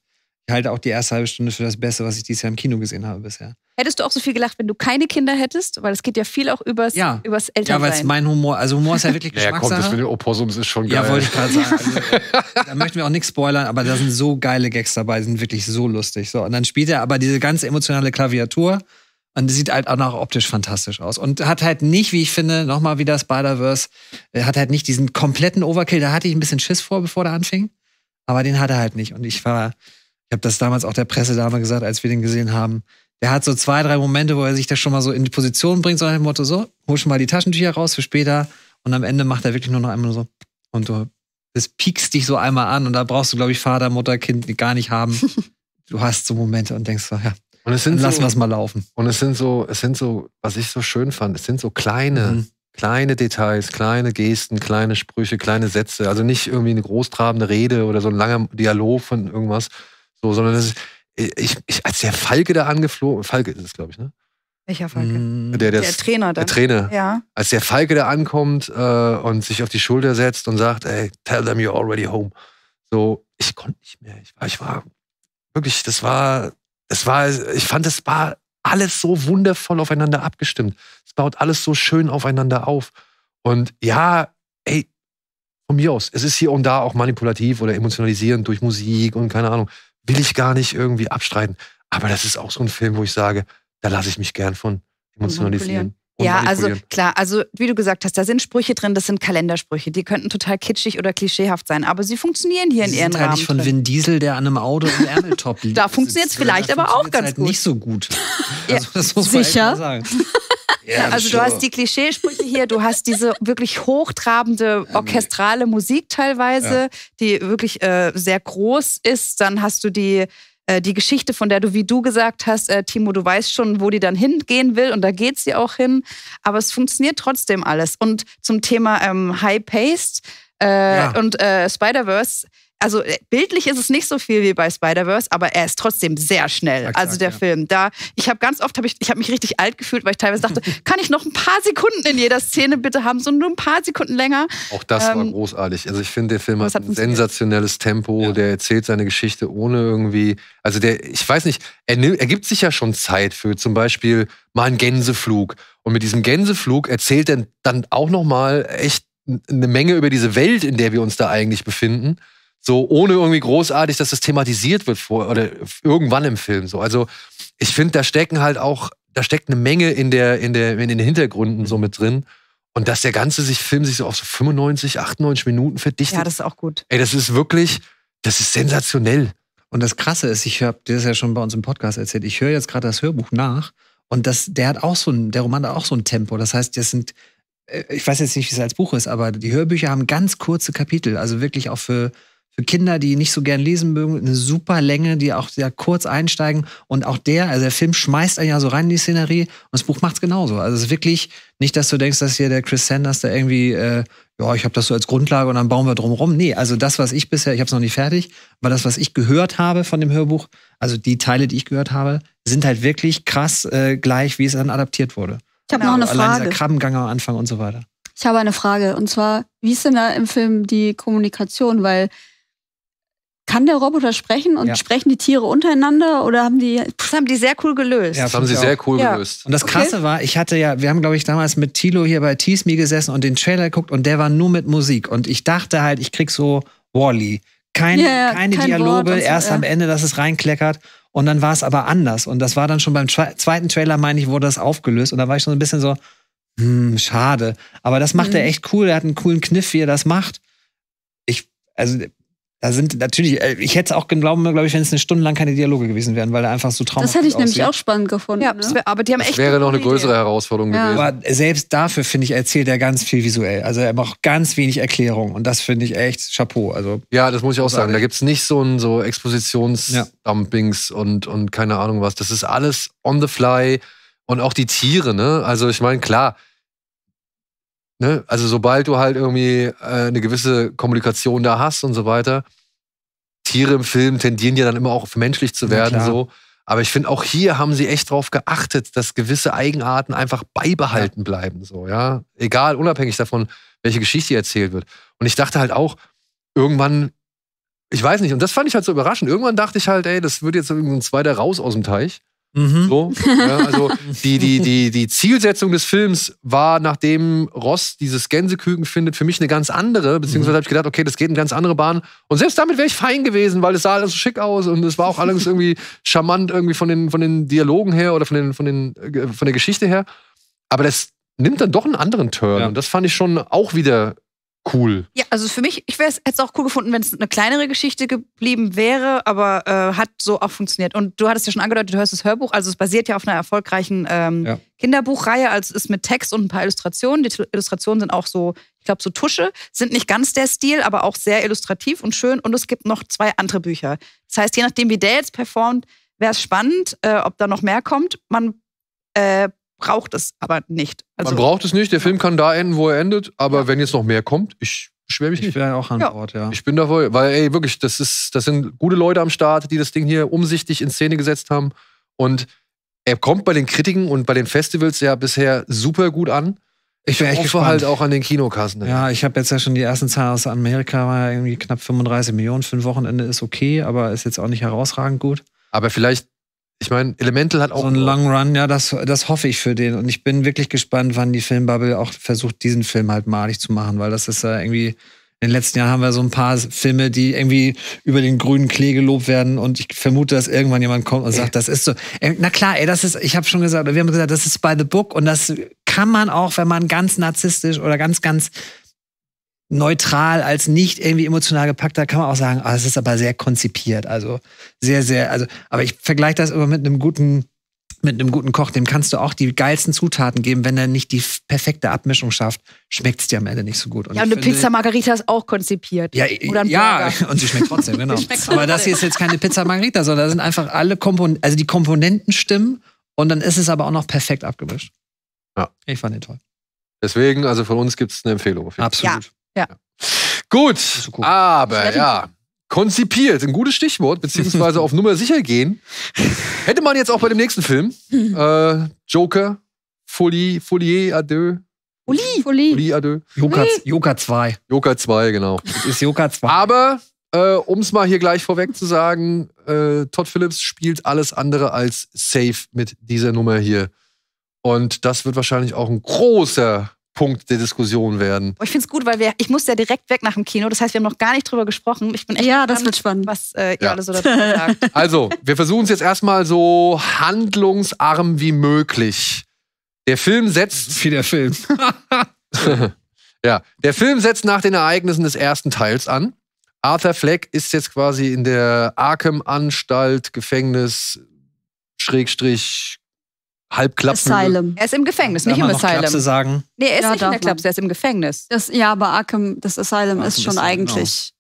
Ich halte auch die erste halbe Stunde für das Beste, was ich dieses Jahr im Kino gesehen habe bisher. Hättest du auch so viel gelacht, wenn du keine Kinder hättest? Weil es geht ja viel auch übers, Ja. übers Ja, weil es Elternsein. mein Humor, also Humor ist ja wirklich [LAUGHS] Ja, komm, das Geschmackssache. mit den Opossums ist schon geil. Ja, wollte ich gerade sagen. [LAUGHS] Also, da möchten wir auch nichts spoilern, aber da sind so geile Gags dabei, die sind wirklich so lustig. So, und dann spielt er aber diese ganz emotionale Klaviatur und sieht halt auch noch optisch fantastisch aus. Und hat halt nicht, wie ich finde, nochmal wie das Spider-Verse, er hat halt nicht diesen kompletten Overkill. Da hatte ich ein bisschen Schiss vor, bevor der anfing. Aber den hat er halt nicht. Und ich war, ich habe das damals auch der Pressedame gesagt, als wir den gesehen haben. Der hat so zwei, drei Momente, wo er sich da schon mal so in die Position bringt, so nach dem Motto, so, hol schon mal die Taschentücher raus für später. Und am Ende macht er wirklich nur noch einmal so. Und du, das piekst dich so einmal an und da brauchst du, glaube ich, Vater, Mutter, Kind gar nicht haben. [LAUGHS] du hast so Momente und denkst so, ja, Und es dann sind lassen so, wir es mal laufen. Und es sind so, es sind so, was ich so schön fand, es sind so kleine, Mhm. kleine Details, kleine Gesten, kleine Sprüche, kleine Sätze. Also nicht irgendwie eine großtrabende Rede oder so ein langer Dialog von irgendwas, So, sondern das ist, ich, ich, als der Falke da angeflogen, Falke ist es, glaube ich, ne? Welcher Falke? Mm, Der, der, Der Trainer der dann. Trainer. Ja. Als der Falke da ankommt äh, und sich auf die Schulter setzt und sagt, ey, tell them you're already home. So, ich konnte nicht mehr. Ich war, ich war wirklich, das war, das war, ich fand, es war alles so wundervoll aufeinander abgestimmt. Es baut alles so schön aufeinander auf. Und ja, ey, von mir aus, es ist hier und da auch manipulativ oder emotionalisierend durch Musik und keine Ahnung, will ich gar nicht irgendwie abstreiten. Aber das ist auch so ein Film, wo ich sage, da lasse ich mich gern von emotionalisieren. Ja, also klar, also wie du gesagt hast, da sind Sprüche drin, das sind Kalendersprüche. Die könnten total kitschig oder klischeehaft sein, aber sie funktionieren hier in Sie ihren sind halt Rahmen. nicht von drin. Vin Diesel, der an einem Auto im Ärmeltop [LAUGHS] liegt. Da Das funktioniert's ist- vielleicht aber auch ganz halt gut. nicht so gut. Ja. [LAUGHS] [LAUGHS] Also, das muss man echt Sicher? mal sagen. Ja, also du hast die Klischeesprüche hier, du hast diese wirklich hochtrabende orchestrale Musik teilweise, die wirklich äh, sehr groß ist. Dann hast du die äh, die Geschichte, von der du, wie du gesagt hast, äh, Timo, du weißt schon, wo die dann hingehen will und da geht sie auch hin. Aber es funktioniert trotzdem alles. Und zum Thema ähm, High Paced äh, Ja. und äh, Spider-Verse, also äh, bildlich ist es nicht so viel wie bei Spider-Verse, aber er ist trotzdem sehr schnell. Exakt, also der ja. Film. Da, ich habe ganz oft, hab ich, ich habe mich richtig alt gefühlt, weil ich teilweise dachte, [LAUGHS] kann ich noch ein paar Sekunden in jeder Szene bitte haben, so nur ein paar Sekunden länger. Auch das war Ähm, großartig. Also ich finde, der Film hat hat ein sensationelles Tempo. Ja. Der erzählt seine Geschichte ohne irgendwie. Also der, ich weiß nicht, er, er gibt sich ja schon Zeit für zum Beispiel mal einen Gänseflug. Und mit diesem Gänseflug erzählt er dann auch noch mal echt eine Menge über diese Welt, in der wir uns da eigentlich befinden. So ohne irgendwie großartig, dass das thematisiert wird vor oder irgendwann im Film. So also ich finde, da stecken halt auch, da steckt eine Menge in der in der in den Hintergründen so mit drin. Und dass der ganze sich Film sich so auf so 95, 98 Minuten verdichtet. Ja, das ist auch gut. Ey, das ist wirklich, das ist sensationell. Und das Krasse ist, ich habe dir das ja schon bei uns im Podcast erzählt, ich höre jetzt gerade das Hörbuch nach und das, der hat auch so ein, der Roman hat auch so ein Tempo. Das heißt, das sind, äh, ich weiß jetzt nicht, wie es als Buch ist, aber die Hörbücher haben ganz kurze Kapitel, also wirklich auch für, für Kinder, die nicht so gern lesen mögen, eine super Länge, die auch sehr kurz einsteigen. Und auch der, also der Film schmeißt einen ja so rein in die Szenerie und das Buch macht's genauso. Also es ist wirklich nicht, dass du denkst, dass hier der Chris Sanders da irgendwie, äh, ja, ich habe das so als Grundlage und dann bauen wir drum rum. Nee, also das, was ich bisher, ich habe es noch nicht fertig, aber das, was ich gehört habe von dem Hörbuch, also die Teile, die ich gehört habe, sind halt wirklich krass äh, gleich, wie es dann adaptiert wurde. Ich habe Genau, noch eine Allein Frage. dieser Krabbengang am Anfang und so weiter. Ich habe eine Frage. Und zwar, wie ist denn da im Film die Kommunikation? Weil kann der Roboter sprechen und Ja. sprechen die Tiere untereinander oder haben die. Das haben die sehr cool gelöst. Ja, Das haben sie ich sehr cool Ja. gelöst. Und das Okay. Krasse war, ich hatte ja, wir haben, glaube ich, damals mit Tilo hier bei Tease Me gesessen und den Trailer geguckt und der war nur mit Musik. Und ich dachte halt, ich krieg so Wally. Kein, Ja, ja, keine kein Dialoge, so, erst ja. am Ende, dass es reinkleckert. Und dann war es aber anders. Und das war dann schon beim zwe- zweiten Trailer, meine ich, wurde das aufgelöst. Und da war ich schon ein bisschen so, hm, schade. Aber das macht Mhm. er echt cool. Er hat einen coolen Kniff, wie er das macht. Ich, also, da sind natürlich, äh, ich hätte es auch glauben, glaube ich, wenn es eine Stunde lang keine Dialoge gewesen wären, weil er einfach so traumhaft Das hätte ich nämlich aussieht. auch spannend gefunden. Ja, ne? aber die haben Das echt. wäre noch eine größere Idee. Herausforderung Ja. gewesen. Aber selbst dafür, finde ich, erzählt er ganz viel visuell. Also er macht ganz wenig Erklärung. Und das finde ich echt Chapeau. Also Ja, das muss ich auch sagen. Da gibt's nicht so ein so Expositionsdumpings und, und keine Ahnung was. Das ist alles on the fly und auch die Tiere, ne? Also ich meine, klar, ne? Also sobald du halt irgendwie äh, eine gewisse Kommunikation da hast und so weiter, Tiere im Film tendieren ja dann immer auch menschlich zu werden, klar. so. Aber ich finde, auch hier haben sie echt drauf geachtet, dass gewisse Eigenarten einfach beibehalten bleiben, so, ja. Egal, unabhängig davon, welche Geschichte erzählt wird. Und ich dachte halt auch, irgendwann, ich weiß nicht, und das fand ich halt so überraschend. Irgendwann dachte ich halt, ey, das wird jetzt irgendwie ein zweiter raus aus dem Teich. Mhm. So, ja, also [LAUGHS] die, die, die, die Zielsetzung des Films war, nachdem Ross dieses Gänseküken findet, für mich eine ganz andere. Beziehungsweise habe ich gedacht, okay, das geht in ganz andere Bahnen. Und selbst damit wäre ich fein gewesen, weil es sah alles so schick aus und es war auch alles irgendwie [LAUGHS] charmant irgendwie von den, von den Dialogen her oder von, den, von, den, äh, von der Geschichte her. Aber das nimmt dann doch einen anderen Turn. Ja. Und das fand ich schon auch wieder cool. Ja, also für mich, ich hätte es auch cool gefunden, wenn es eine kleinere Geschichte geblieben wäre, aber äh, hat so auch funktioniert. Und du hattest ja schon angedeutet, du hörst das Hörbuch, also es basiert ja auf einer erfolgreichen ähm, Ja. Kinderbuchreihe, also es ist mit Text und ein paar Illustrationen. Die Illustrationen sind auch so, ich glaube, so Tusche, sind nicht ganz der Stil, aber auch sehr illustrativ und schön. Und es gibt noch zwei andere Bücher. Das heißt, je nachdem, wie der jetzt performt, wäre es spannend, äh, ob da noch mehr kommt. Man äh, braucht es aber nicht. Also, Man braucht es nicht. Der Film kann da enden, wo er endet. Aber wenn jetzt noch mehr kommt, ich beschwer mich Ich nicht. wäre auch an Ja. Bord, ja. Ich bin da voll, weil ey, wirklich, das ist, das sind gute Leute am Start, die das Ding hier umsichtig in Szene gesetzt haben. Und er kommt bei den Kritiken und bei den Festivals ja bisher super gut an. Ich wäre echt gespannt. halt auch an den Kinokassen. Ja, ich habe jetzt ja schon die ersten Zahlen aus Amerika, war ja irgendwie knapp 35 Millionen für ein Wochenende ist okay, aber ist jetzt auch nicht herausragend gut. Aber vielleicht, ich meine, Elemental hat auch So ein Long Run, ja, das, das hoffe ich für den. Und ich bin wirklich gespannt, wann die Filmbubble auch versucht, diesen Film halt malig zu machen, weil das ist ja irgendwie. In den letzten Jahren haben wir so ein paar Filme, die irgendwie über den grünen Klee gelobt werden und ich vermute, dass irgendwann jemand kommt und sagt, das ist so. Ey, Na klar, ey, das ist, ich habe schon gesagt, wir haben gesagt, das ist by the book und das kann man auch, wenn man ganz narzisstisch oder ganz, ganz neutral als nicht irgendwie emotional gepackter, kann man auch sagen, ah, es ist aber sehr konzipiert. Also sehr, sehr, also, aber ich vergleiche das immer mit einem guten, mit einem guten Koch, dem kannst du auch die geilsten Zutaten geben, wenn er nicht die perfekte Abmischung schafft, schmeckt es dir am Ende nicht so gut. Und Ja, und eine finde- Pizza Margarita ist auch konzipiert. ja, Oder ein ja, [LAUGHS] und sie schmeckt trotzdem, [LAUGHS] genau. Schmeckt Aber das hier ist jetzt keine Pizza Margarita, sondern da sind einfach alle Komponenten, also die Komponenten stimmen und dann ist es aber auch noch perfekt abgemischt. Ja. Ich fand den toll. Deswegen, also von uns gibt es eine Empfehlung. Auf jeden Fall. Absolut. Gut, aber ja. Konzipiert, ein gutes Stichwort, [LAUGHS] beziehungsweise auf Nummer sicher gehen. Hätte man jetzt auch bei dem nächsten Film. [LAUGHS] Äh, Joker, Folie, Folie deux. Uli. Uli. Folie à deux. Joker, Joker 2. Joker 2, genau. Das ist Joker 2. Aber, äh, um es mal hier gleich vorweg zu sagen, äh, Todd Phillips spielt alles andere als safe mit dieser Nummer hier. Und das wird wahrscheinlich auch ein großer Punkt der Diskussion werden. Ich finde es gut, weil wir, ich musste ja direkt weg nach dem Kino. Das heißt, wir haben noch gar nicht drüber gesprochen. Ich bin echt Ja, das gespannt, wird spannend. was äh, ihr Ja. alle so dazu [LAUGHS] sagt. Also, wir versuchen es jetzt erstmal so handlungsarm wie möglich. Der Film setzt Wie der Film. [LAUGHS] Ja, der Film setzt nach den Ereignissen des ersten Teils an. Arthur Fleck ist jetzt quasi in der Arkham-Anstalt, Gefängnis, Schrägstrich, Halbklappen. Asylum. Er ist im Gefängnis, nicht im man noch Klapse Asylum. sagen. Nee, er ist Ja, nicht in der Klapse, er ist im Gefängnis. Das, ja, aber Arkham, das Asylum Arkham ist schon Asylum, eigentlich.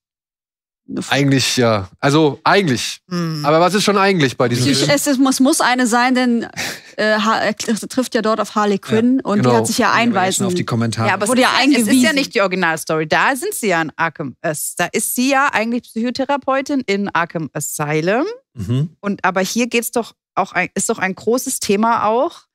eine Eigentlich, ja. Also, eigentlich. Hm. Aber was ist schon eigentlich bei diesem Ich, es, es muss, eine sein, denn äh, er trifft ja dort auf Harley Quinn und genau. die hat sich ja einweisen. auf die Kommentare. Ja, aber es Wurde ist, ja ja, es ist ja nicht die Originalstory. Da sind sie ja in Arkham. Es, da ist sie ja eigentlich Psychotherapeutin in Arkham Asylum. mhm. Und aber hier geht's doch auch ein, ist doch ein großes Thema auch.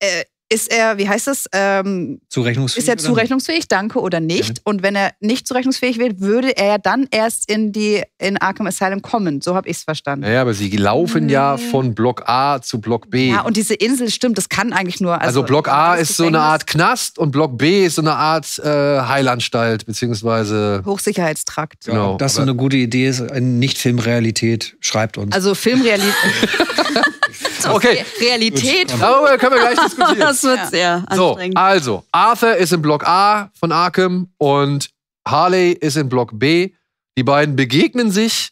Äh, ist er, wie heißt das? Ähm, Zurechnungsfähig. ist er oder? zurechnungsfähig, danke oder nicht? Und wenn er nicht zurechnungsfähig wird, würde er ja dann erst in die in Arkham Asylum kommen. So habe ich es verstanden. Naja, aber sie laufen ja von Block A zu Block B. Ja, und diese Insel stimmt, das kann eigentlich nur. also, Also, Block A ist so eine Art Knast und Block B ist so eine Art äh, Heilanstalt, beziehungsweise. Hochsicherheitstrakt. Ja, Genau, ob das so eine gute Idee ist, in Nicht-Filmrealität, schreibt uns. Also Filmrealität. [LAUGHS] [LAUGHS] Okay. Realität. Darüber können wir gleich diskutieren. [LAUGHS] das wird Ja. sehr So, anstrengend. also, Arthur ist in Block A von Arkham und Harley ist in Block B. Die beiden begegnen sich,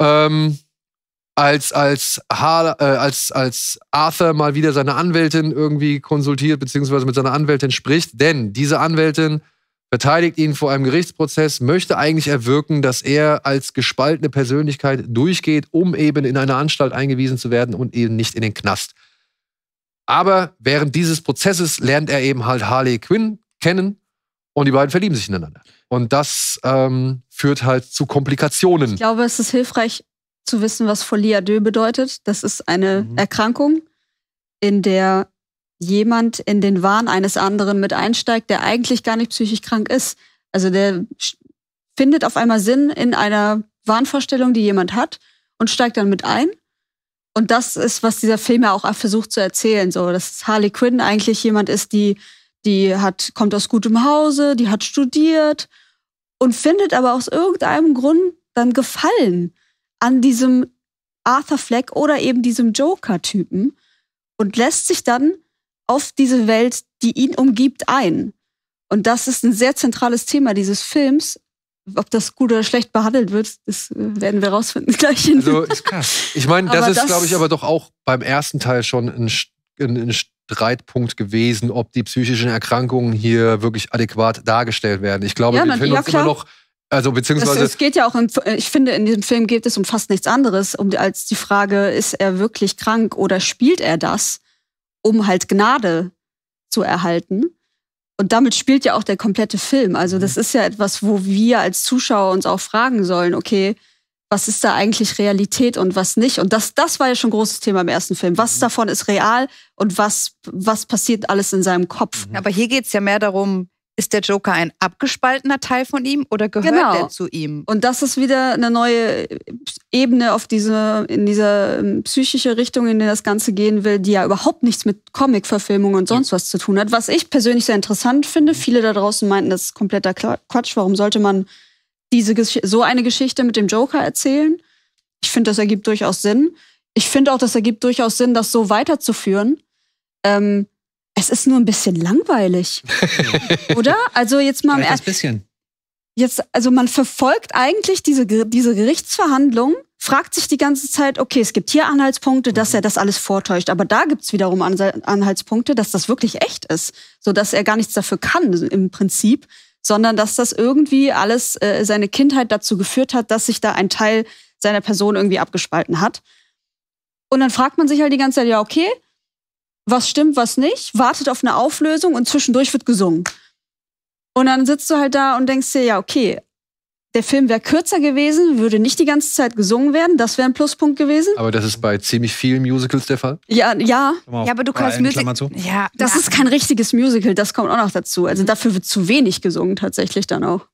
ähm, als, als, Har äh, als, als Arthur mal wieder seine Anwältin irgendwie konsultiert, beziehungsweise mit seiner Anwältin spricht, denn diese Anwältin verteidigt ihn vor einem Gerichtsprozess, möchte eigentlich erwirken, dass er als gespaltene Persönlichkeit durchgeht, um eben in eine Anstalt eingewiesen zu werden und eben nicht in den Knast. Aber während dieses Prozesses lernt er eben halt Harley Quinn kennen und die beiden verlieben sich ineinander. Und das ähm, führt halt zu Komplikationen. Ich glaube, es ist hilfreich zu wissen, was Folie à deux bedeutet. Das ist eine Mhm. Erkrankung, in der jemand in den Wahn eines anderen mit einsteigt, der eigentlich gar nicht psychisch krank ist. Also der findet auf einmal Sinn in einer Wahnvorstellung, die jemand hat und steigt dann mit ein. Und das ist, was dieser Film ja auch versucht zu erzählen, so, dass Harley Quinn eigentlich jemand ist, die, die hat, kommt aus gutem Hause, die hat studiert und findet aber aus irgendeinem Grund dann Gefallen an diesem Arthur Fleck oder eben diesem Joker-Typen und lässt sich dann auf diese Welt, die ihn umgibt, ein. Und das ist ein sehr zentrales Thema dieses Films. Ob das gut oder schlecht behandelt wird, das äh, werden wir rausfinden [LAUGHS] gleich. In Also, ist krass. ich meine, das Aber ist, glaube ich, aber doch auch beim ersten Teil schon ein, ein, ein Streitpunkt gewesen, ob die psychischen Erkrankungen hier wirklich adäquat dargestellt werden. Ich glaube, Ja, wir na, befinden ja, uns immer klar. noch, also es, beziehungsweise es geht ja auch, im, ich finde, in diesem Film geht es um fast nichts anderes, um, als die Frage, ist er wirklich krank oder spielt er das, um halt Gnade zu erhalten? Und damit spielt ja auch der komplette Film. Also das ist ja etwas, wo wir als Zuschauer uns auch fragen sollen, okay, was ist da eigentlich Realität und was nicht? Und das, das war ja schon ein großes Thema im ersten Film. Was davon ist real und was, was passiert alles in seinem Kopf? Aber hier geht es ja mehr darum, ist der Joker ein abgespaltener Teil von ihm oder gehört Genau. er zu ihm? Und das ist wieder eine neue Ebene auf diese, in dieser ähm, psychische Richtung, in der das Ganze gehen will, die ja überhaupt nichts mit Comic-Verfilmung und sonst was zu tun hat. Was ich persönlich sehr interessant finde, viele da draußen meinten, das ist kompletter Quatsch. Warum sollte man diese Gesch so eine Geschichte mit dem Joker erzählen? Ich finde, das ergibt durchaus Sinn. Ich finde auch, das ergibt durchaus Sinn, das so weiterzuführen. Ähm, es ist nur ein bisschen langweilig. [LAUGHS] Oder? Also jetzt mal ein bisschen. jetzt, also man verfolgt eigentlich diese, diese Gerichtsverhandlung, fragt sich die ganze Zeit, okay, es gibt hier Anhaltspunkte, dass er das alles vortäuscht, aber da gibt's wiederum Anse- Anhaltspunkte, dass das wirklich echt ist, so dass er gar nichts dafür kann im Prinzip, sondern dass das irgendwie alles äh, seine Kindheit dazu geführt hat, dass sich da ein Teil seiner Person irgendwie abgespalten hat. Und dann fragt man sich halt die ganze Zeit, ja, okay, was stimmt, was nicht, wartet auf eine Auflösung und zwischendurch wird gesungen. Und dann sitzt du halt da und denkst dir, ja, okay, der Film wäre kürzer gewesen, würde nicht die ganze Zeit gesungen werden, das wäre ein Pluspunkt gewesen. Aber das ist bei ziemlich vielen Musicals der Fall. Ja, ja, Ja, aber du kannst zu. Ja, das na, ist kein richtiges Musical, das kommt auch noch dazu. Also dafür wird zu wenig gesungen tatsächlich dann auch.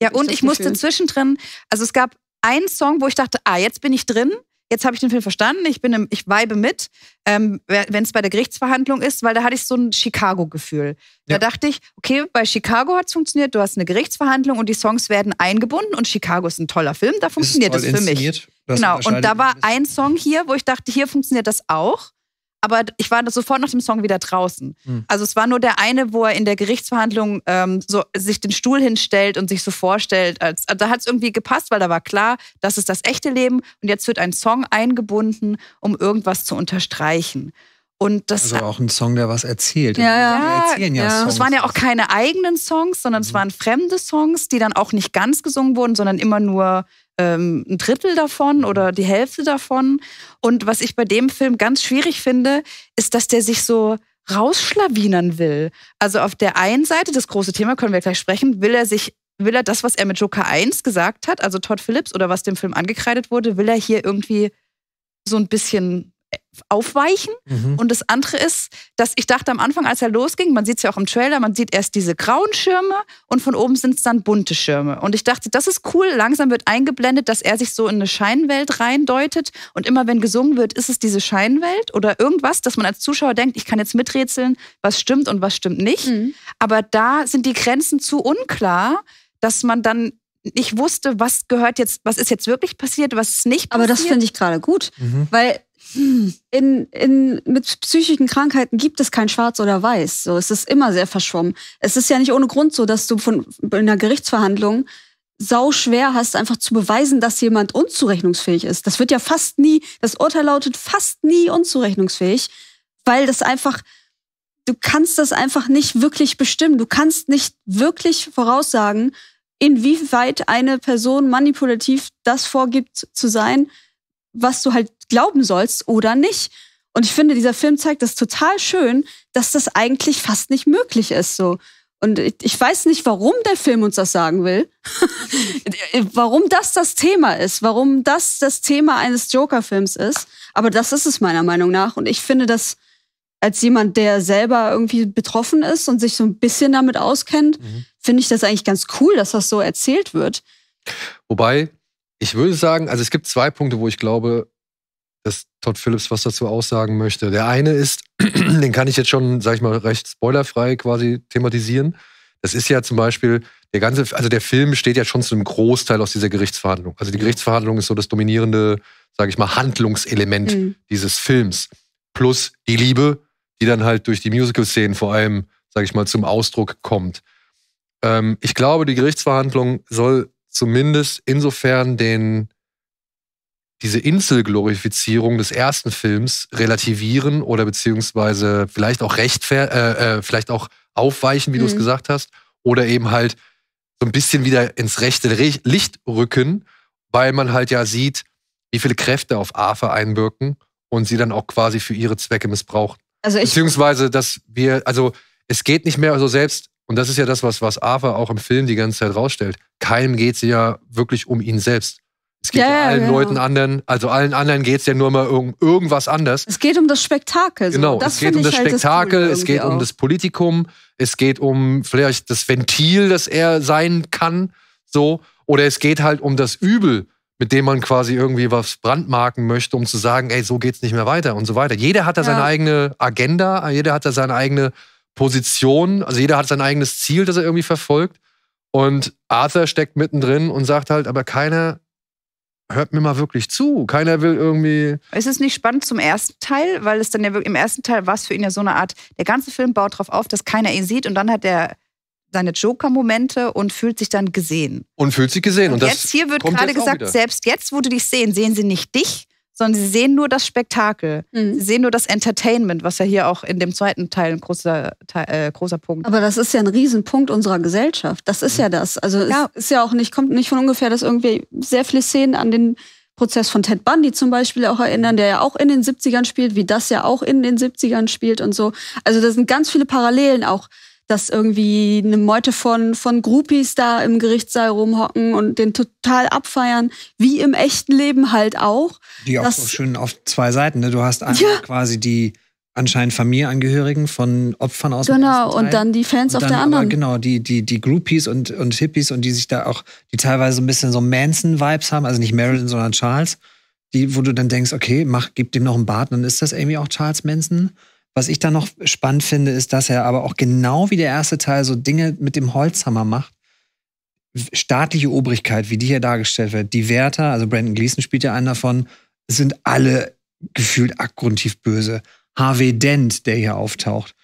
Ja, und ich musste zwischendrin, also es gab einen Song, wo ich dachte, ah, jetzt bin ich drin. Jetzt habe ich den Film verstanden, ich bin im, ich vibe mit, ähm, wenn es bei der Gerichtsverhandlung ist, weil da hatte ich so ein Chicago-Gefühl. Da Ja. dachte ich, okay, bei Chicago hat es funktioniert, du hast eine Gerichtsverhandlung und die Songs werden eingebunden und Chicago ist ein toller Film, da funktioniert das toll für mich. Das Genau, und da war ein Song hier, wo ich dachte, hier funktioniert das auch. Aber ich war sofort nach dem Song wieder draußen. Hm. Also es war nur der eine, wo er in der Gerichtsverhandlung ähm, so sich den Stuhl hinstellt und sich so vorstellt. Als, also da hat es irgendwie gepasst, weil da war klar, das ist das echte Leben und jetzt wird ein Song eingebunden, um irgendwas zu unterstreichen. Und das, Also auch ein Song, der was erzählt. Ja, ja. Ja, Ja. Das waren ja auch keine eigenen Songs, sondern es waren fremde Songs, die dann auch nicht ganz gesungen wurden, sondern immer nur ähm, ein Drittel davon oder die Hälfte davon. Und was ich bei dem Film ganz schwierig finde, ist, dass der sich so rausschlawinern will. Also auf der einen Seite, das große Thema können wir gleich sprechen, will er sich will er das, was er mit Joker 1 gesagt hat, also Todd Phillips oder was dem Film angekreidet wurde, will er hier irgendwie so ein bisschen aufweichen? Mhm. Und das andere ist, dass ich dachte am Anfang, als er losging, man sieht es ja auch im Trailer, man sieht erst diese grauen Schirme und von oben sind es dann bunte Schirme. Und ich dachte, das ist cool. Langsam wird eingeblendet, dass er sich so in eine Scheinwelt reindeutet. Und immer wenn gesungen wird, ist es diese Scheinwelt oder irgendwas, dass man als Zuschauer denkt, ich kann jetzt miträtseln, was stimmt und was stimmt nicht. Mhm. Aber da sind die Grenzen zu unklar, dass man dann nicht wusste, was gehört jetzt, was ist jetzt wirklich passiert, was ist nicht Aber passiert. das finde ich gerade gut, Mhm. weil in, in, mit psychischen Krankheiten gibt es kein Schwarz oder Weiß. So, es ist immer sehr verschwommen. Es ist ja nicht ohne Grund so, dass du von in einer Gerichtsverhandlung sau schwer hast, einfach zu beweisen, dass jemand unzurechnungsfähig ist. Das wird ja fast nie, das Urteil lautet fast nie unzurechnungsfähig, weil das einfach, du kannst das einfach nicht wirklich bestimmen. Du kannst nicht wirklich voraussagen, inwieweit eine Person manipulativ das vorgibt zu sein, was du halt glauben sollst oder nicht. Und ich finde, dieser Film zeigt das total schön, dass das eigentlich fast nicht möglich ist, so. Und ich, weiß nicht, warum der Film uns das sagen will. [LAUGHS] warum das das Thema ist, warum das das Thema eines Joker-Films ist. Aber das ist es meiner Meinung nach. Und ich finde das als jemand, der selber irgendwie betroffen ist und sich so ein bisschen damit auskennt, Mhm. finde ich das eigentlich ganz cool, dass das so erzählt wird. Wobei, ich würde sagen, also es gibt zwei Punkte, wo ich glaube, dass Todd Phillips was dazu aussagen möchte. Der eine ist, [CLEARS THROAT] den kann ich jetzt schon, sag ich mal, recht spoilerfrei quasi thematisieren. Das ist ja zum Beispiel der ganze, also der Film besteht ja schon zu einem Großteil aus dieser Gerichtsverhandlung. Also die Gerichtsverhandlung ist so das dominierende, sage ich mal, Handlungselement Mhm. dieses Films. Plus die Liebe, die dann halt durch die Musical-Szenen vor allem, sage ich mal, zum Ausdruck kommt. Ähm, ich glaube, die Gerichtsverhandlung soll zumindest insofern den diese Inselglorifizierung des ersten Films relativieren oder beziehungsweise vielleicht auch rechtfer äh, äh, vielleicht auch aufweichen, wie du es Mhm. gesagt hast, oder eben halt so ein bisschen wieder ins rechte Re- Licht rücken, weil man halt ja sieht, wie viele Kräfte auf Arthur einwirken und sie dann auch quasi für ihre Zwecke missbrauchen. Also ich, Beziehungsweise, dass wir, also es geht nicht mehr so selbst und das ist ja das, was, was Arthur auch im Film die ganze Zeit rausstellt, keinem geht es ja wirklich um ihn selbst. Es geht Ja, ja, allen genau. Leuten anderen, also allen anderen geht es ja nur mal um irgendwas anders. Es geht um das Spektakel. So. Genau, das es geht um das halt Spektakel, Coole es geht um auch. das Politikum, es geht um vielleicht das Ventil, das er sein kann, so. Oder es geht halt um das Übel, mit dem man quasi irgendwie was brandmarken möchte, um zu sagen, ey, so geht's nicht mehr weiter und so weiter. Jeder hat da seine Ja. eigene Agenda, jeder hat da seine eigene Position, also jeder hat sein eigenes Ziel, das er irgendwie verfolgt. Und Arthur steckt mittendrin und sagt halt, aber keiner hört mir mal wirklich zu. Keiner will irgendwie. Ist es nicht spannend zum ersten Teil, weil es dann ja wirklich im ersten Teil war es für ihn ja so eine Art, der ganze Film baut darauf auf, dass keiner ihn sieht und dann hat er seine Joker-Momente und fühlt sich dann gesehen. Und fühlt sich gesehen. Und, Und, das jetzt hier wird gerade gesagt, selbst jetzt, wo du dich sehen, sehen sie nicht dich, sondern sie sehen nur das Spektakel. Sie Mhm. sehen nur das Entertainment, was ja hier auch in dem zweiten Teil ein großer, äh, großer Punkt Aber das ist ja ein Riesenpunkt unserer Gesellschaft. Das ist ja das. Also Ja. es ist ja auch nicht, kommt nicht von ungefähr, dass irgendwie sehr viele Szenen an den Prozess von Ted Bundy zum Beispiel auch erinnern, der ja auch in den 70ern spielt, wie das ja auch in den 70ern spielt und so. Also da sind ganz viele Parallelen auch, dass irgendwie eine Meute von, von Groupies da im Gerichtssaal rumhocken und den total abfeiern, wie im echten Leben halt auch. Die auch so schön auf zwei Seiten. Ne? Du hast einmal Ja. quasi die anscheinend Familienangehörigen von Opfern aus dem Genau, und dann die Fans Und auf dann der anderen. genau, die, die, die Groupies und, und Hippies und die sich da auch, die teilweise so ein bisschen so Manson-Vibes haben, also nicht Marilyn, sondern Charles, die, wo du dann denkst, okay, mach, gib dem noch einen Bart, dann ist das irgendwie auch Charles Manson. Was ich dann noch spannend finde, ist, dass er aber auch genau wie der erste Teil so Dinge mit dem Holzhammer macht. Staatliche Obrigkeit, wie die hier dargestellt wird, die Wärter, also Brandon Gleason spielt ja einen davon, sind alle gefühlt abgrundtief böse. Harvey Dent, der hier auftaucht,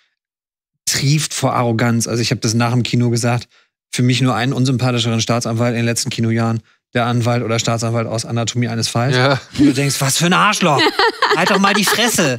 trieft vor Arroganz. Also ich habe das nach dem Kino gesagt, für mich nur einen unsympathischeren Staatsanwalt in den letzten Kinojahren, der Anwalt oder Staatsanwalt aus Anatomie eines Falls. Ja. Und du denkst, was für ein Arschloch. halt doch mal die Fresse.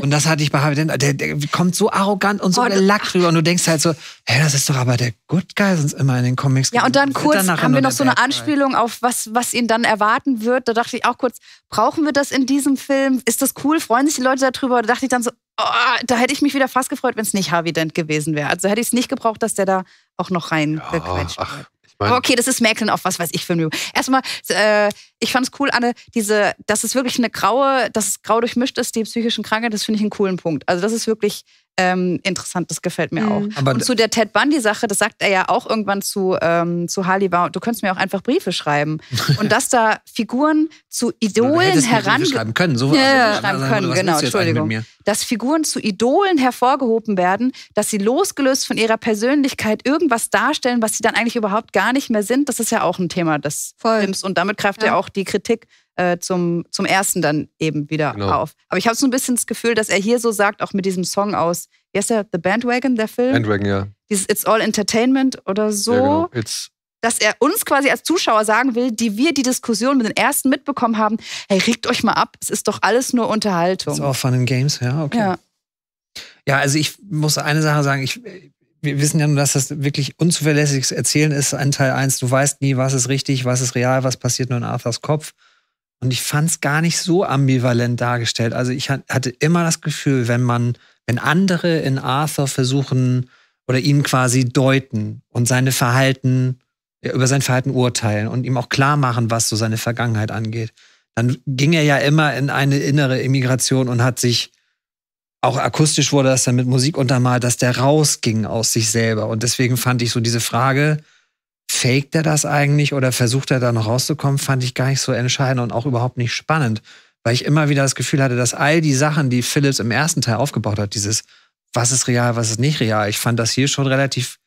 Und das hatte ich bei Harvey Dent. Der, der kommt so arrogant und so Oh, gelackt rüber. Und du denkst halt so, hä, das ist doch aber der Good Guy sonst immer in den Comics. Ja, und dann kurz haben wir noch so eine. Anspielung auf was, was ihn dann erwarten wird. Da dachte ich auch kurz, brauchen wir das in diesem Film? Ist das cool? Freuen sich die Leute darüber? Da dachte ich dann so, oh, da hätte ich mich wieder fast gefreut, wenn es nicht Harvey Dent gewesen wäre. Also hätte ich es nicht gebraucht, dass der da auch noch reingequetscht ach, wird. ich mein, Aber okay, das ist Mäkeln auf was weiß ich für ein Niveau. Erstmal, äh, ich fand es cool, Anne, diese, dass es wirklich eine graue, dass es grau durchmischt ist, die psychischen Krankheiten, das finde ich einen coolen Punkt. Also das ist wirklich ähm, interessant, das gefällt mir Mhm. auch. Aber Und zu der Ted Bundy-Sache, das sagt er ja auch irgendwann zu, ähm, zu Harley, war, du könntest mir auch einfach Briefe schreiben. [LAUGHS] Und dass da Figuren zu Idolen hättest mir Briefe heran schreiben können. So Ja, also, Schreiben also, können, was genau, Entschuldigung. mit mir? dass Figuren zu Idolen hervorgehoben werden, dass sie losgelöst von ihrer Persönlichkeit irgendwas darstellen, was sie dann eigentlich überhaupt gar nicht mehr sind. Das ist ja auch ein Thema des Voll. Films. Und damit greift ja, Ja. auch die Kritik äh, zum, zum ersten dann eben wieder Genau. auf. Aber ich habe so ein bisschen das Gefühl, dass er hier so sagt, auch mit diesem Song aus, wie heißt der, The Bandwagon, der Film? Bandwagon, ja. Dieses It's All Entertainment oder so ja genau. It's, dass er uns quasi als Zuschauer sagen will, die wir die Diskussion mit den ersten mitbekommen haben, hey, regt euch mal ab, es ist doch alles nur Unterhaltung. It's all fun and games, ja, okay. Ja. Ja, also ich muss eine Sache sagen, ich, wir wissen ja nur, dass das wirklich unzuverlässiges Erzählen ist an Teil 1. Du weißt nie, was ist richtig, was ist real, was passiert nur in Arthurs Kopf. Und ich fand es gar nicht so ambivalent dargestellt. Also ich hat- hatte immer das Gefühl, wenn man, wenn andere in Arthur versuchen oder ihn quasi deuten und seine Verhalten, über sein Verhalten urteilen und ihm auch klar machen, was so seine Vergangenheit angeht, dann ging er ja immer in eine innere Immigration und hat sich auch akustisch wurde das dann mit Musik untermalt, dass der rausging aus sich selber. Und deswegen fand ich so diese Frage, faked er das eigentlich oder versucht er da noch rauszukommen, fand ich gar nicht so entscheidend und auch überhaupt nicht spannend. Weil ich immer wieder das Gefühl hatte, dass all die Sachen, die Phillips im ersten Teil aufgebaut hat, dieses, was ist real, was ist nicht real, ich fand das hier schon relativ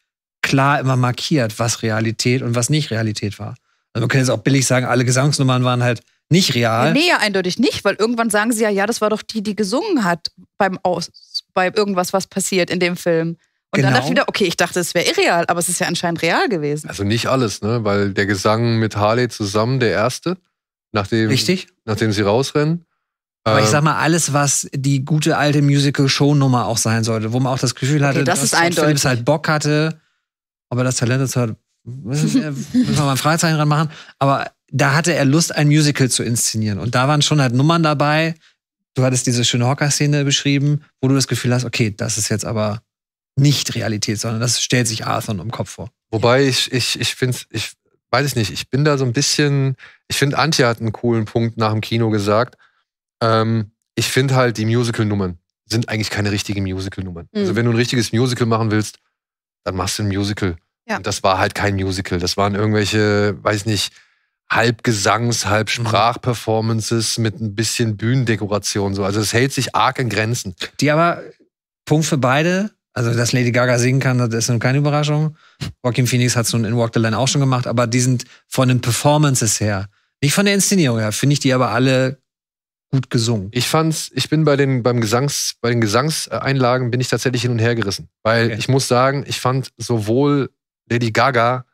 klar immer markiert, was Realität und was nicht Realität war. Also man kann jetzt auch billig sagen, alle Gesangsnummern waren halt nicht real. Nee, ja, eindeutig nicht, weil irgendwann sagen sie ja, ja, das war doch die, die gesungen hat beim Aus, bei irgendwas, was passiert in dem Film. Und dann Genau. dachte ich wieder, okay, ich dachte, es wäre irreal, aber es ist ja anscheinend real gewesen. also nicht alles, ne? Weil der Gesang mit Harley zusammen, der erste, nachdem, Richtig? nachdem sie rausrennen. Aber ich ähm, sag mal, alles, was die gute alte Musical-Show-Nummer auch sein sollte, wo man auch das Gefühl hatte, das dass. Phillips halt Bock hatte, aber das Talent ist halt, müssen wir müssen wir mal ein Fragezeichen dran machen, aber da hatte er Lust, ein Musical zu inszenieren. Und da waren schon halt Nummern dabei. Du hattest diese schöne Hocker-Szene beschrieben, wo du das Gefühl hast, okay, das ist jetzt aber nicht Realität, sondern das stellt sich Arthur im Kopf vor. Wobei ich, ich, ich finde, ich weiß es nicht, ich bin da so ein bisschen, ich finde, Antje hat einen coolen Punkt nach dem Kino gesagt. Ähm, ich finde halt, die Musical-Nummern sind eigentlich keine richtigen Musical-Nummern. Mhm. Also wenn du ein richtiges Musical machen willst, dann machst du ein Musical. Ja. Und das war halt kein Musical. Das waren irgendwelche, weiß nicht, halb Gesangs-, halb Sprachperformances mit ein bisschen Bühnendekoration. So. Also es hält sich arg in Grenzen. Die aber, Punkt für beide, also dass Lady Gaga singen kann, das ist nun keine Überraschung. Joaquin Phoenix hat es nun in Walk the Line auch schon gemacht, aber die sind von den Performances her, nicht von der Inszenierung her, finde ich die aber alle gut gesungen. Ich fand's, ich bin bei den, beim Gesangs, bei den Gesangseinlagen bin ich tatsächlich hin und her gerissen. Weil Okay. ich muss sagen, ich fand sowohl Lady Gaga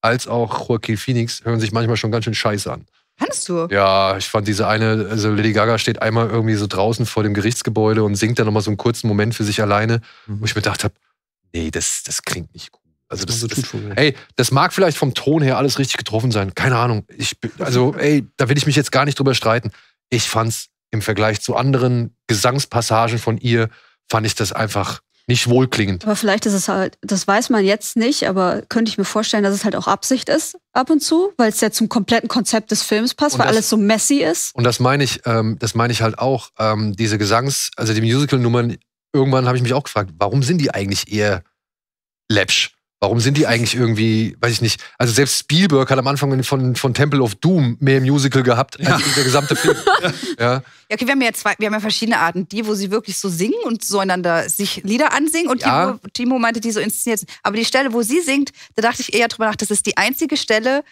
als auch Joaquin Phoenix hören sich manchmal schon ganz schön scheiße an. Fandest du? Ja, ich fand diese eine, also Lady Gaga steht einmal irgendwie so draußen vor dem Gerichtsgebäude und singt dann nochmal so einen kurzen Moment für sich alleine, Mhm. wo ich mir gedacht habe, nee, das, das klingt nicht cool. Also das, das, wohl. ey, das mag vielleicht vom Ton her alles richtig getroffen sein. Keine Ahnung. Ich, bin- also, ey, da will ich mich jetzt gar nicht drüber streiten. Ich fand's im Vergleich zu anderen Gesangspassagen von ihr, fand ich das einfach nicht wohlklingend. Aber vielleicht ist es halt, das weiß man jetzt nicht, aber könnte ich mir vorstellen, dass es halt auch Absicht ist, ab und zu, weil es ja zum kompletten Konzept des Films passt, Und weil das- alles so messy ist. Und das meine ich, ähm, das meine ich halt auch. Ähm, diese Gesangs-, also die Musical-Nummern, irgendwann habe ich mich auch gefragt, warum sind die eigentlich eher läppsch? Warum sind die eigentlich irgendwie, weiß ich nicht, also selbst Spielberg hat am Anfang von, von Temple of Doom mehr Musical gehabt als der gesamte Film. [LAUGHS] ja. Ja, okay, wir haben ja zwei, wir haben ja verschiedene Arten. Die, wo sie wirklich so singen und so einander sich Lieder ansingen und Ja. wo Timo meinte, die so inszeniert sind. Aber die Stelle, wo sie singt, da dachte ich eher drüber nach, das ist die einzige Stelle,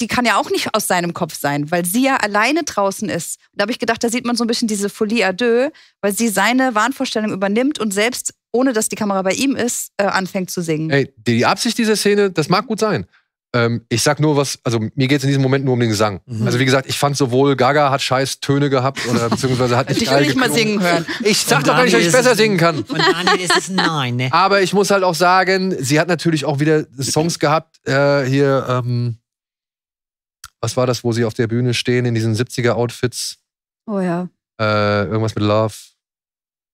die kann ja auch nicht aus seinem Kopf sein, weil sie ja alleine draußen ist. Und da habe ich gedacht, da sieht man so ein bisschen diese Folie à deux, weil sie seine Wahnvorstellung übernimmt und selbst, ohne dass die Kamera bei ihm ist, äh, anfängt zu singen. Ey, die Absicht dieser Szene, das mag gut sein. Ähm, ich sag nur was, also mir geht es in diesem Moment nur um den Gesang. Mhm. Also wie gesagt, ich fand sowohl Gaga hat scheiß Töne gehabt oder [LAUGHS] beziehungsweise hat nicht geil will ich mal geklungen. singen hören. Ich sag Und doch gar nicht, dass ich besser es- singen kann. Und Daniel ist es nein, ne? Aber ich muss halt auch sagen, sie hat natürlich auch wieder Songs gehabt, äh, hier, ähm, was war das, wo sie auf der Bühne stehen in diesen 70er-Outfits? Oh ja. Äh, irgendwas mit Love.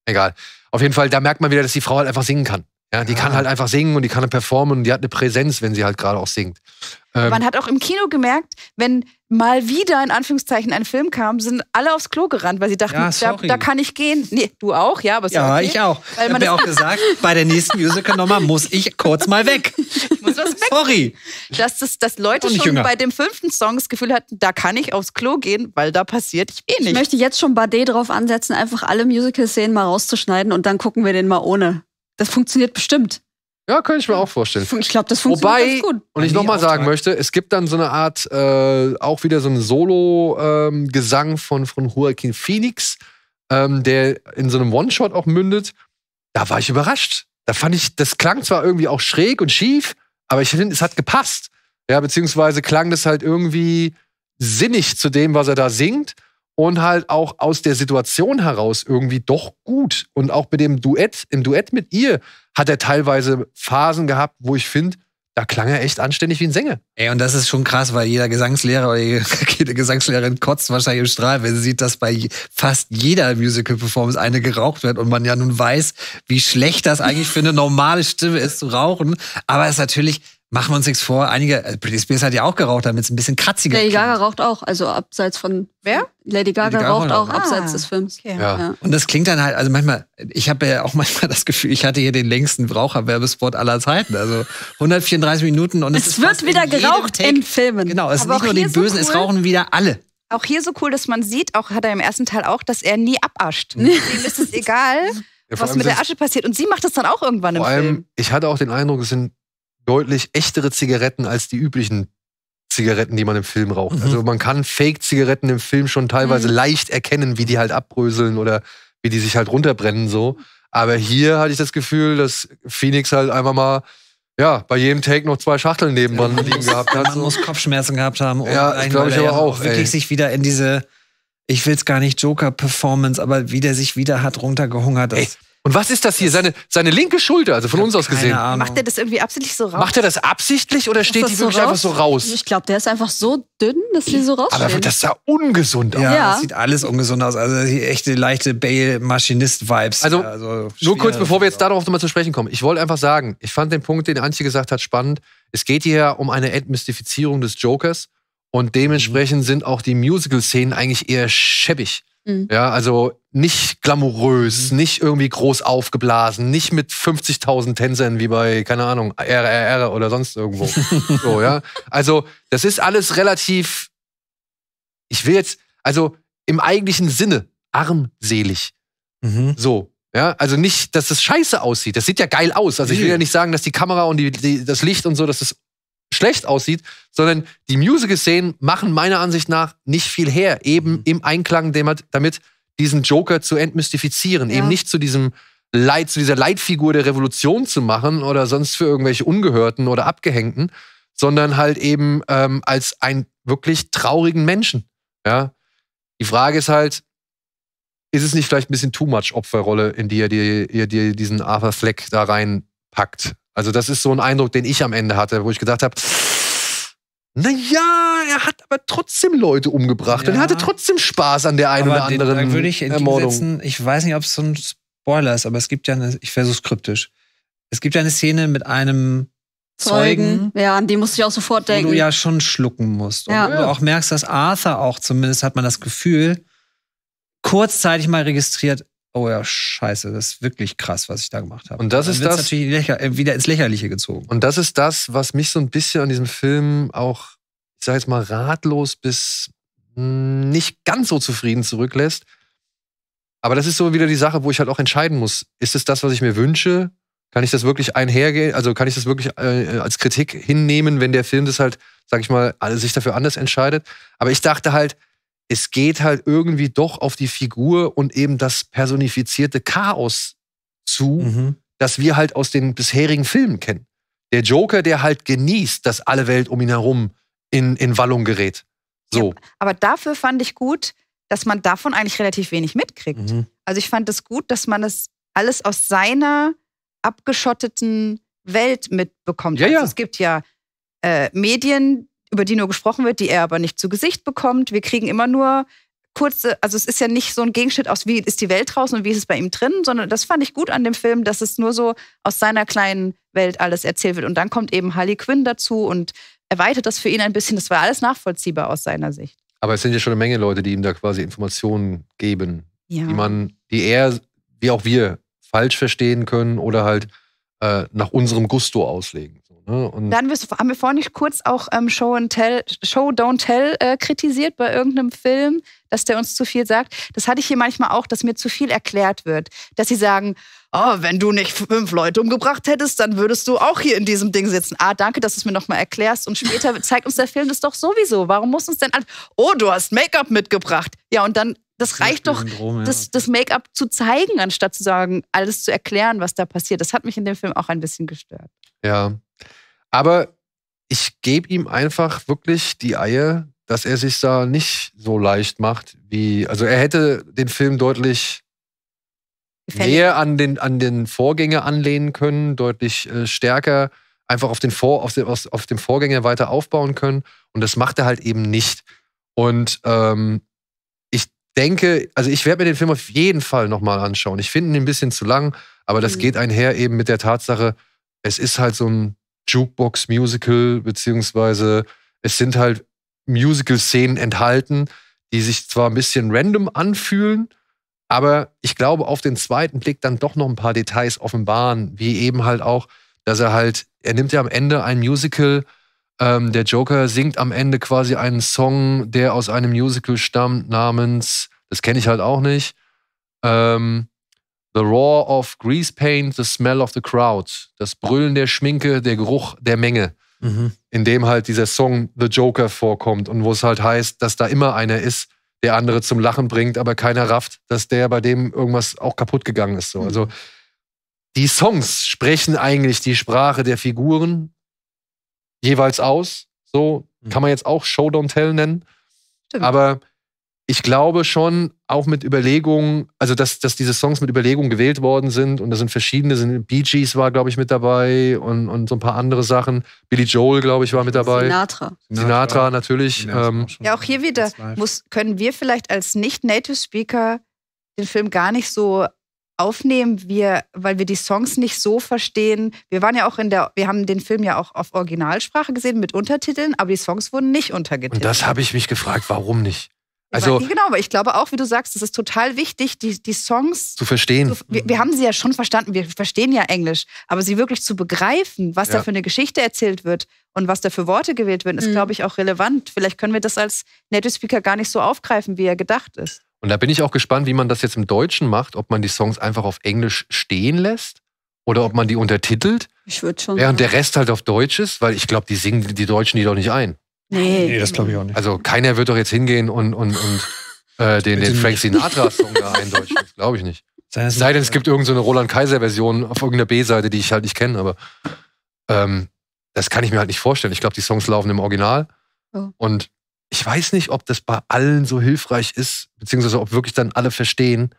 Egal. Auf jeden Fall, da merkt man wieder, dass die Frau halt einfach singen kann. Ja, die Ja. kann halt einfach singen und die kann performen und die hat eine Präsenz, wenn sie halt gerade auch singt. Ähm, Man hat auch im Kino gemerkt, wenn mal wieder in Anführungszeichen ein Film kam, sind alle aufs Klo gerannt, weil sie dachten, Ja, da, da kann ich gehen. Nee, du auch, ja, aber ist Ja, okay. ich auch. Weil Ich man habe ja das- auch gesagt, [LAUGHS] bei der nächsten Musical-Nummer muss ich kurz mal weg. [LAUGHS] muss was weg. Sorry. Dass, das, dass Leute schon jünger. bei dem fünften Song das Gefühl hatten, da kann ich aufs Klo gehen, weil da passiert eh Ich nicht. möchte jetzt schon Bade drauf ansetzen, einfach alle Musical-Szenen mal rauszuschneiden und dann gucken wir den mal ohne. Das funktioniert bestimmt. ja, könnte ich mir auch vorstellen. Ich glaube, das funktioniert Wobei- ganz gut. Und ich nochmal sagen möchte, es gibt dann so eine Art, äh, auch wieder so einen Solo-Gesang von, von Joaquin Phoenix, ähm, der in so einem One-Shot auch mündet. Da war ich überrascht. Da fand ich, das klang zwar irgendwie auch schräg und schief, aber ich finde, es hat gepasst. Ja, beziehungsweise klang das halt irgendwie sinnig zu dem, was er da singt. Und halt auch aus der Situation heraus irgendwie doch gut. Und auch mit dem Duett, im Duett mit ihr, hat er teilweise Phasen gehabt, wo ich finde, da klang er echt anständig wie ein Sänger. Ey, und das ist schon krass, weil jeder Gesangslehrer oder [LAUGHS] jede Gesangslehrerin kotzt wahrscheinlich im Strahl, wenn sie sieht, dass bei fast jeder Musical-Performance eine geraucht wird und man ja nun weiß, wie schlecht das eigentlich für eine normale Stimme ist zu rauchen. Aber es ist natürlich, machen wir uns nichts vor, einige, äh, Britney Spears hat ja auch geraucht, damit es ein bisschen kratziger Lady Gaga klingt. raucht auch, also abseits von. Wer? Lady Gaga, Lady Gaga raucht auch raucht. abseits Ah, des Films. Okay. Ja. Ja. Und das klingt dann halt, also manchmal, ich habe ja auch [LAUGHS] manchmal das Gefühl, ich hatte hier den längsten Raucherwerbespot aller Zeiten. Also 134 Minuten und es, Es ist wird wieder in geraucht Take- in Filmen. Genau, es ist Aber nicht auch nur die so Bösen, es cool. rauchen wieder alle. Auch hier so cool, dass man sieht, auch hat er im ersten Teil auch, dass er nie abascht. Ihm ist es egal, Ja, was mit der Asche passiert. Und sie macht das dann auch irgendwann im Vor allem, Film. ich hatte auch den Eindruck, es sind deutlich echtere Zigaretten als die üblichen Zigaretten, die man im Film raucht. Mhm. Also man kann Fake-Zigaretten im Film schon teilweise Mhm. leicht erkennen, wie die halt abbröseln oder wie die sich halt runterbrennen so. Aber hier hatte ich das Gefühl, dass Phoenix halt einfach mal ja, bei jedem Take noch zwei Schachteln nebenan liegen gehabt hat. Man So. muss Kopfschmerzen gehabt haben. Ja, ohne- glaub weil ich er aber ja auch, Wirklich ey. sich wieder in diese, ich will es gar nicht Joker-Performance, aber wie der sich wieder hat runtergehungert. Ey, Und was ist das hier? Seine, seine linke Schulter, also von uns aus gesehen. Ahnung. Macht er das irgendwie absichtlich so raus? Macht er das absichtlich oder steht die so wirklich einfach raus? so raus? Ich glaube, der ist einfach so dünn, dass die so rausstehen. Aber das sah ungesund aus. Ja, Ja. das sieht alles ungesund aus. Also die echte leichte Bale-Maschinist-Vibes. Also, Ja, Nur schwer. kurz, bevor wir jetzt darauf nochmal zu sprechen kommen. Ich wollte einfach sagen, ich fand den Punkt, den Antje gesagt hat, spannend. Es geht hier um eine Entmystifizierung des Jokers und dementsprechend sind auch die Musical-Szenen eigentlich eher schäbig. Mhm. Ja, also nicht glamourös, nicht irgendwie groß aufgeblasen, nicht mit 50.000 Tänzern wie bei, keine Ahnung, RRR oder sonst irgendwo. [LAUGHS] so, ja. Also, das ist alles relativ, ich will jetzt, also im eigentlichen Sinne, armselig. Mhm. So. Ja, also nicht, dass es scheiße aussieht. Das sieht ja geil aus. Also ich will ja nicht sagen, dass die Kamera und die, die, das Licht und so, dass es schlecht aussieht, sondern die Musical-Szenen machen meiner Ansicht nach nicht viel her, eben Mhm. im Einklang damit, diesen Joker zu entmystifizieren, Ja. eben nicht zu diesem Leid, zu dieser Leitfigur der Revolution zu machen oder sonst für irgendwelche Ungehörten oder Abgehängten, sondern halt eben ähm, als einen wirklich traurigen Menschen. Ja, die Frage ist halt, ist es nicht vielleicht ein bisschen too much Opferrolle, in die er ihr dir diesen Arthur Fleck da reinpackt? Also, das ist so ein Eindruck, den ich am Ende hatte, wo ich gedacht habe, naja, er hat aber trotzdem Leute umgebracht und er Ja. hatte trotzdem Spaß an der einen aber oder den, anderen würde ich Ermordung. entgegensetzen, ich weiß nicht, ob es so ein Spoiler ist, aber es gibt ja eine, ich versuche kryptisch. Es gibt ja eine Szene mit einem Zeugen, Ja, an die musste ich auch sofort wo denken. du ja schon schlucken musst. Und Ja. wo du auch merkst, dass Arthur auch zumindest hat man das Gefühl, kurzzeitig mal registriert, oh ja, scheiße, das ist wirklich krass, was ich da gemacht habe. Und das ist das- natürlich lächer, äh, wieder ins Lächerliche gezogen. Und das ist das, was mich so ein bisschen an diesem Film auch, ich sag jetzt mal, ratlos bis mh, nicht ganz so zufrieden zurücklässt. Aber das ist so wieder die Sache, wo ich halt auch entscheiden muss, ist es das, was ich mir wünsche? Kann ich das wirklich einhergehen? Also kann ich das wirklich äh, als Kritik hinnehmen, wenn der Film das halt, sag ich mal, sich dafür anders entscheidet? Aber ich dachte halt, es geht halt irgendwie doch auf die Figur und eben das personifizierte Chaos zu, Mhm. das wir halt aus den bisherigen Filmen kennen. Der Joker, der halt genießt, dass alle Welt um ihn herum in, in Wallung gerät. So. Aber dafür fand ich gut, dass man davon eigentlich relativ wenig mitkriegt. Mhm. Also ich fand es gut, dass man es alles aus seiner abgeschotteten Welt mitbekommt. Ja, also ja. es gibt ja äh, Medien, über die nur gesprochen wird, die er aber nicht zu Gesicht bekommt. Wir kriegen immer nur kurze, also es ist ja nicht so ein Gegenschnitt aus, wie ist die Welt draußen und wie ist es bei ihm drin, sondern das fand ich gut an dem Film, dass es nur so aus seiner kleinen Welt alles erzählt wird. Und dann kommt eben Harley Quinn dazu und erweitert das für ihn ein bisschen. Das war alles nachvollziehbar aus seiner Sicht. Aber es sind ja schon eine Menge Leute, die ihm da quasi Informationen geben, Ja. die man, die er, wie auch wir, falsch verstehen können oder halt äh, nach unserem Gusto auslegen. Ne? Und Da haben wir, haben wir vorhin nicht kurz auch ähm, Show and Tell, Show Don't Tell äh, kritisiert bei irgendeinem Film, dass der uns zu viel sagt. Das hatte ich hier manchmal auch, dass mir zu viel erklärt wird. Dass sie sagen, oh, wenn du nicht fünf Leute umgebracht hättest, dann würdest du auch hier in diesem Ding sitzen. Ah, danke, dass du es mir nochmal erklärst. Und später [LAUGHS] zeigt uns der Film das doch sowieso. Warum muss uns denn alles, oh, du hast Make-up mitgebracht. Ja, und dann, das reicht doch, Syndrom, ja. das, das Make-up zu zeigen, anstatt zu sagen, alles zu erklären, was da passiert. Das hat mich in dem Film auch ein bisschen gestört. Ja. Aber ich gebe ihm einfach wirklich die Eier, dass er sich da nicht so leicht macht, wie. Also er hätte den Film deutlich Gefällig. mehr an den, an den Vorgänger anlehnen können, deutlich äh, stärker einfach auf den, Vor, auf, den, auf dem Vorgänger weiter aufbauen können. Und das macht er halt eben nicht. Und ähm, ich denke, also ich werde mir den Film auf jeden Fall nochmal anschauen. Ich finde ihn ein bisschen zu lang, aber das Mhm. geht einher eben mit der Tatsache, es ist halt so ein Jukebox-Musical, beziehungsweise es sind halt Musical-Szenen enthalten, die sich zwar ein bisschen random anfühlen, aber ich glaube, auf den zweiten Blick dann doch noch ein paar Details offenbaren, wie eben halt auch, dass er halt, er nimmt ja am Ende ein Musical, ähm, der Joker singt am Ende quasi einen Song, der aus einem Musical stammt, namens, das kenne ich halt auch nicht, ähm, The Roar of Grease Paint, The Smell of the Crowd, das Brüllen der Schminke, der Geruch der Menge Mhm. in dem halt dieser Song The Joker vorkommt und wo es halt heißt, dass da immer einer ist, der andere zum Lachen bringt, aber keiner rafft, dass der bei dem irgendwas auch kaputt gegangen ist. So. Mhm. Also die Songs sprechen eigentlich die Sprache der Figuren jeweils aus. So Mhm. kann man jetzt auch Show Don't Tell nennen. Stimmt. Aber ich glaube schon, auch mit Überlegungen, also dass, dass diese Songs mit Überlegungen gewählt worden sind und da sind verschiedene, sind Bee Gees war, glaube ich, mit dabei und, und so ein paar andere Sachen. Billy Joel, glaube ich, war mit dabei. Sinatra. Sinatra natürlich. Ja, Ähm, schon Ja, auch hier wieder muss, können wir vielleicht als Nicht-Native-Speaker den Film gar nicht so aufnehmen, wir, weil wir die Songs nicht so verstehen. Wir waren ja auch in der, wir haben den Film ja auch auf Originalsprache gesehen mit Untertiteln, aber die Songs wurden nicht untergetitelt. und das habe ich mich gefragt, warum nicht? Also, genau, aber ich glaube auch, wie du sagst, es ist total wichtig, die, die Songs zu verstehen. zu, wir, wir haben sie ja schon verstanden, wir verstehen ja Englisch, aber sie wirklich zu begreifen, was Ja. da für eine Geschichte erzählt wird und was da für Worte gewählt werden, ist, Mhm. glaube ich, auch relevant. Vielleicht können wir das als Native Speaker gar nicht so aufgreifen, wie er gedacht ist. Und da bin ich auch gespannt, wie man das jetzt im Deutschen macht, ob man die Songs einfach auf Englisch stehen lässt oder ob man die untertitelt, Ich würde schon. während der Rest halt auf Deutsch ist, weil ich glaube, die singen die Deutschen die doch nicht ein. Nee. Nee, das glaube ich auch nicht. Also keiner wird doch jetzt hingehen und, und, und äh, [LAUGHS] den, den Frank. Sinatra-Song da eindeutschen. Das glaube ich nicht. Sei denn, es gibt irgendeine so Roland Kaiser-Version auf irgendeiner B-Seite, die ich halt nicht kenne, aber ähm, das kann ich mir halt nicht vorstellen. Ich glaube, die Songs laufen im Original. Ja. Und ich weiß nicht, ob das bei allen so hilfreich ist, beziehungsweise ob wirklich dann alle verstehen,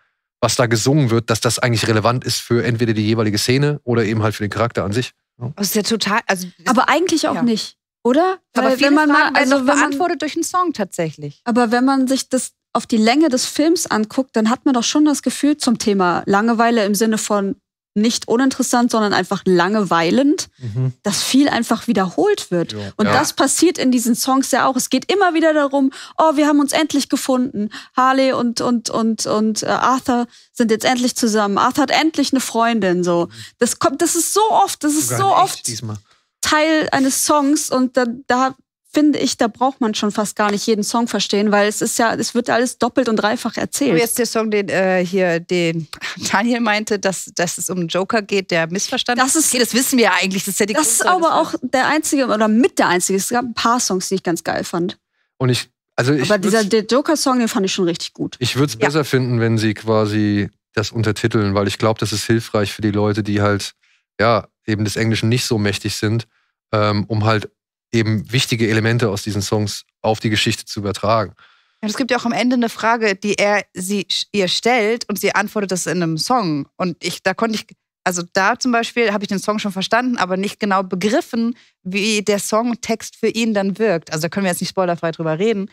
was da gesungen wird, dass das eigentlich relevant ist für entweder die jeweilige Szene oder eben halt für den Charakter an sich. Aber es ist ja total, also Aber eigentlich auch Ja. nicht, oder? aber Weil wenn man Fragen mal, also doch wenn man, beantwortet durch einen Song tatsächlich. aber wenn man sich das auf die Länge des Films anguckt, dann hat man doch schon das Gefühl zum Thema Langeweile im Sinne von nicht uninteressant, sondern einfach langeweilend, Mhm. dass viel einfach wiederholt wird. Ja. Und Ja. das passiert in diesen Songs ja auch. Es geht immer wieder darum, oh, wir haben uns endlich gefunden. Harley und, und, und, und äh, Arthur sind jetzt endlich zusammen. Arthur hat endlich eine Freundin. So. Das kommt, das ist so oft, das ist Sogar so oft diesmal. Teil eines Songs und da, da finde ich, da braucht man schon fast gar nicht jeden Song verstehen, weil es ist ja, es wird alles doppelt und dreifach Aber erzählt. jetzt der Song, den äh, hier den [LAUGHS] Daniel meinte, dass, dass es um einen Joker geht, der missverstanden Das ist- Okay, das wissen wir ja eigentlich. Das ist ja die das ist aber auch der einzige oder mit der einzige. Es gab ein paar Songs, die ich ganz geil fand. Und ich, also ich aber dieser Joker-Song, den fand ich schon richtig gut. Ich würde es Ja. besser finden, wenn sie quasi das untertiteln, weil ich glaube, das ist hilfreich für die Leute, die halt, ja, eben des Englischen nicht so mächtig sind, ähm, um halt eben wichtige Elemente aus diesen Songs auf die Geschichte zu übertragen. Ja, es gibt ja auch am Ende eine Frage, die er sie ihr stellt und sie antwortet das in einem Song. Und ich, da konnte ich, also da zum Beispiel habe ich den Song schon verstanden, aber nicht genau begriffen, wie der Songtext für ihn dann wirkt. Also da können wir jetzt nicht spoilerfrei drüber reden.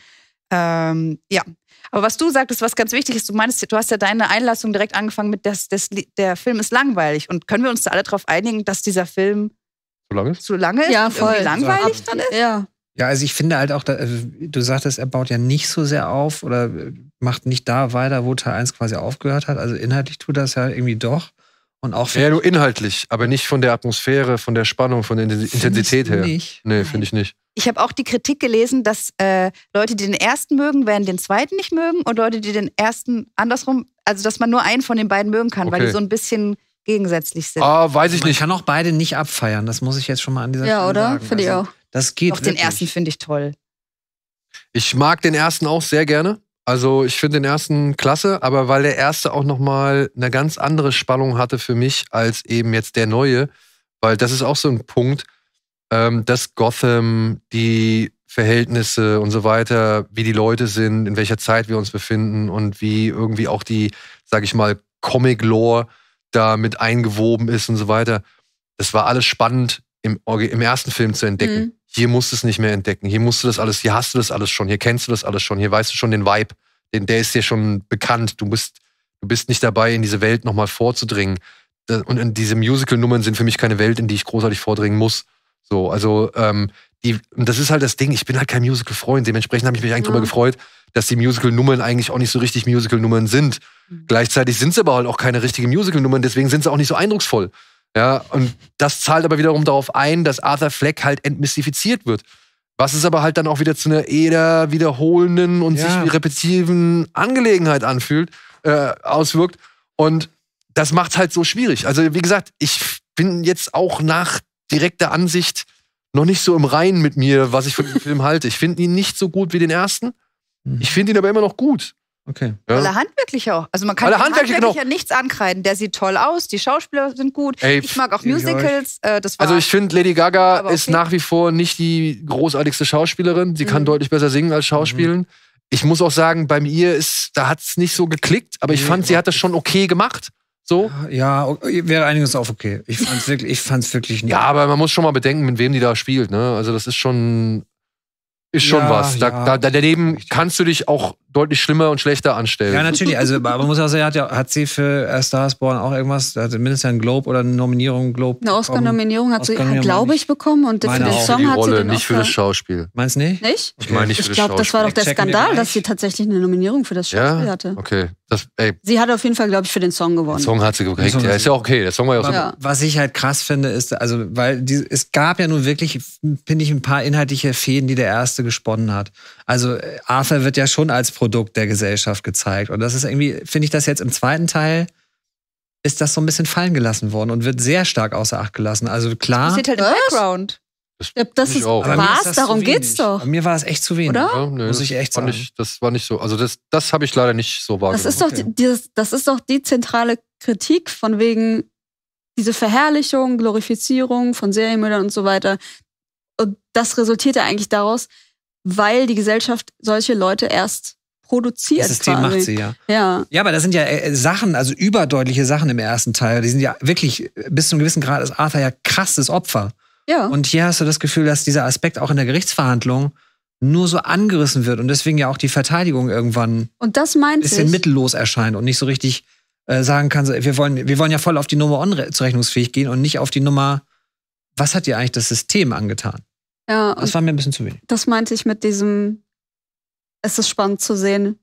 Ähm, ja. Aber was du sagtest, was ganz wichtig ist, du meinst, du hast ja deine Einlassung direkt angefangen mit, das, das, der Film ist langweilig. Und können wir uns da alle darauf einigen, dass dieser Film Solange es? zu lange ist Ja, voll. langweilig dann ist? Ja. Ja, also ich finde halt auch, da, also du sagtest, er baut ja nicht so sehr auf oder äh, macht nicht da weiter, wo Teil 1 quasi aufgehört hat. Also inhaltlich tut das ja irgendwie doch. Und auch Ja, nur inhaltlich, aber nicht von der Atmosphäre, von der Spannung, von der Inten- Intensität her. Nicht. Nee, finde ich nicht. Ich habe auch die Kritik gelesen, dass äh, Leute, die den ersten mögen, werden den zweiten nicht mögen und Leute, die den ersten andersrum, also dass man nur einen von den beiden mögen kann, weil Okay. die so ein bisschen gegensätzlich sind. Ah, weiß ich Man nicht. kann auch beide nicht abfeiern. Das muss ich jetzt schon mal an dieser Ja, Stelle oder? sagen. Finde ich Also, auch. Das geht Doch den ersten finde ich toll. Ich mag den ersten auch sehr gerne. Also ich finde den ersten klasse, aber weil der erste auch noch mal eine ganz andere Spannung hatte für mich als eben jetzt der neue, weil das ist auch so ein Punkt, ähm, dass Gotham, die Verhältnisse und so weiter, wie die Leute sind, in welcher Zeit wir uns befinden und wie irgendwie auch die, sag ich mal, Comic-Lore da mit eingewoben ist und so weiter. Das war alles spannend im, im ersten Film zu entdecken. Mhm. Hier musst du es nicht mehr entdecken. Hier musst du das alles, hier hast du das alles schon, hier kennst du das alles schon, hier weißt du schon den Vibe, den, der ist dir schon bekannt. Du bist, du bist nicht dabei, in diese Welt nochmal vorzudringen. Und diese Musical-Nummern sind für mich keine Welt, in die ich großartig vordringen muss. So, also, ähm, die, und das ist halt das Ding, ich bin halt kein Musical-Freund. Dementsprechend habe ich mich eigentlich Ja. darüber gefreut, dass die Musical-Nummern eigentlich auch nicht so richtig Musical-Nummern sind. Mhm. Gleichzeitig sind sie aber halt auch keine richtigen Musical-Nummern, deswegen sind sie auch nicht so eindrucksvoll. Ja, und das zahlt aber wiederum darauf ein, dass Arthur Fleck halt entmystifiziert wird. Was es aber halt dann auch wieder zu einer eher wiederholenden und Ja. sich repetitiven Angelegenheit anfühlt, äh, auswirkt. Und das macht halt so schwierig. Also, wie gesagt, ich bin jetzt auch nach direkter Ansicht noch nicht so im Reinen mit mir, was ich von dem [LAUGHS] Film halte. Ich finde ihn nicht so gut wie den ersten. Ich finde ihn aber immer noch gut. Okay. Ja. Weil er handwerklich auch. Also man kann Weil er dem handwerklich, handwerklich genau. ja nichts ankreiden. Der sieht toll aus, die Schauspieler sind gut. Ey, ich mag auch Musicals. Äh, das war Also ich finde, Lady Gaga Aber ist okay. nach wie vor nicht die großartigste Schauspielerin. Sie kann Mhm. deutlich besser singen als schauspielen. ich muss auch sagen, bei mir ist, da hat es nicht so geklickt, aber ich Nee, fand, sie hat das schon okay gemacht. So. Ja, okay, wäre einiges auch okay. Ich fand's wirklich, ich fand's wirklich nicht. Ja, aber man muss schon mal bedenken, mit wem die da spielt, ne? Also das ist schon, ist schon Ja, was. Da, ja. da, daneben kannst du dich auch deutlich schlimmer und schlechter anstellen. Ja, natürlich. Also, aber man muss auch sagen, hat, ja, hat sie für A Star is Born auch irgendwas, hat mindestens einen Globe oder eine Nominierung Globe. Eine Oscar-Nominierung hat sie, glaube ich, bekommen und für den auch. für Song die hat sie Rolle, den nicht für das Schauspiel. Meinst du nicht? Nicht? Ich meine nicht Ich für das glaube, das war doch der Skandal, dass sie tatsächlich eine Nominierung für das Schauspiel Ja? hatte. Okay. Das, ey, Sie hat auf jeden Fall, glaube ich, für den Song gewonnen. den Song hat sie gekriegt. Song Ja, ist sie- ja auch okay. Der Song war ja auch Ja. Was ich halt krass finde, ist, also, weil die, es gab ja nun wirklich, finde ich, ein paar inhaltliche Fäden, die der Erste gesponnen hat. Also äh, Arthur wird ja schon als Produkt der Gesellschaft gezeigt. Und das ist irgendwie, finde ich das jetzt im zweiten Teil, ist das so ein bisschen fallen gelassen worden und wird sehr stark außer Acht gelassen. Also klar. Passiert halt im? Background. Ja, das ist was, das darum geht's doch. Bei Mir war es echt zu wenig. Oder? Ja, nee, Muss das ich echt war sagen. Nicht, das war nicht so. Also das, das habe ich leider nicht so wahrgenommen. Das ist, doch Okay. die, dieses, das ist doch die zentrale Kritik von wegen diese Verherrlichung, Glorifizierung von Serienmördern und so weiter. Und das resultiert ja eigentlich daraus, weil die Gesellschaft solche Leute erst produziert. Das System quasi. macht sie, ja. Ja. Ja, aber das sind ja äh, Sachen, also überdeutliche Sachen im ersten Teil. Die sind ja wirklich, äh, bis zu einem gewissen Grad ist Arthur ja krasses Opfer. Ja. Und hier hast du das Gefühl, dass dieser Aspekt auch in der Gerichtsverhandlung nur so angerissen wird und deswegen ja auch die Verteidigung irgendwann ein Und das meint bisschen ich. mittellos erscheint und nicht so richtig äh, sagen kann, so, wir wollen, wir wollen ja voll auf die Nummer unzurechnungsfähig gehen und nicht auf die Nummer, was hat dir eigentlich das System angetan? Ja, Das war mir ein bisschen zu wenig. das meinte ich mit diesem, es ist spannend zu sehen,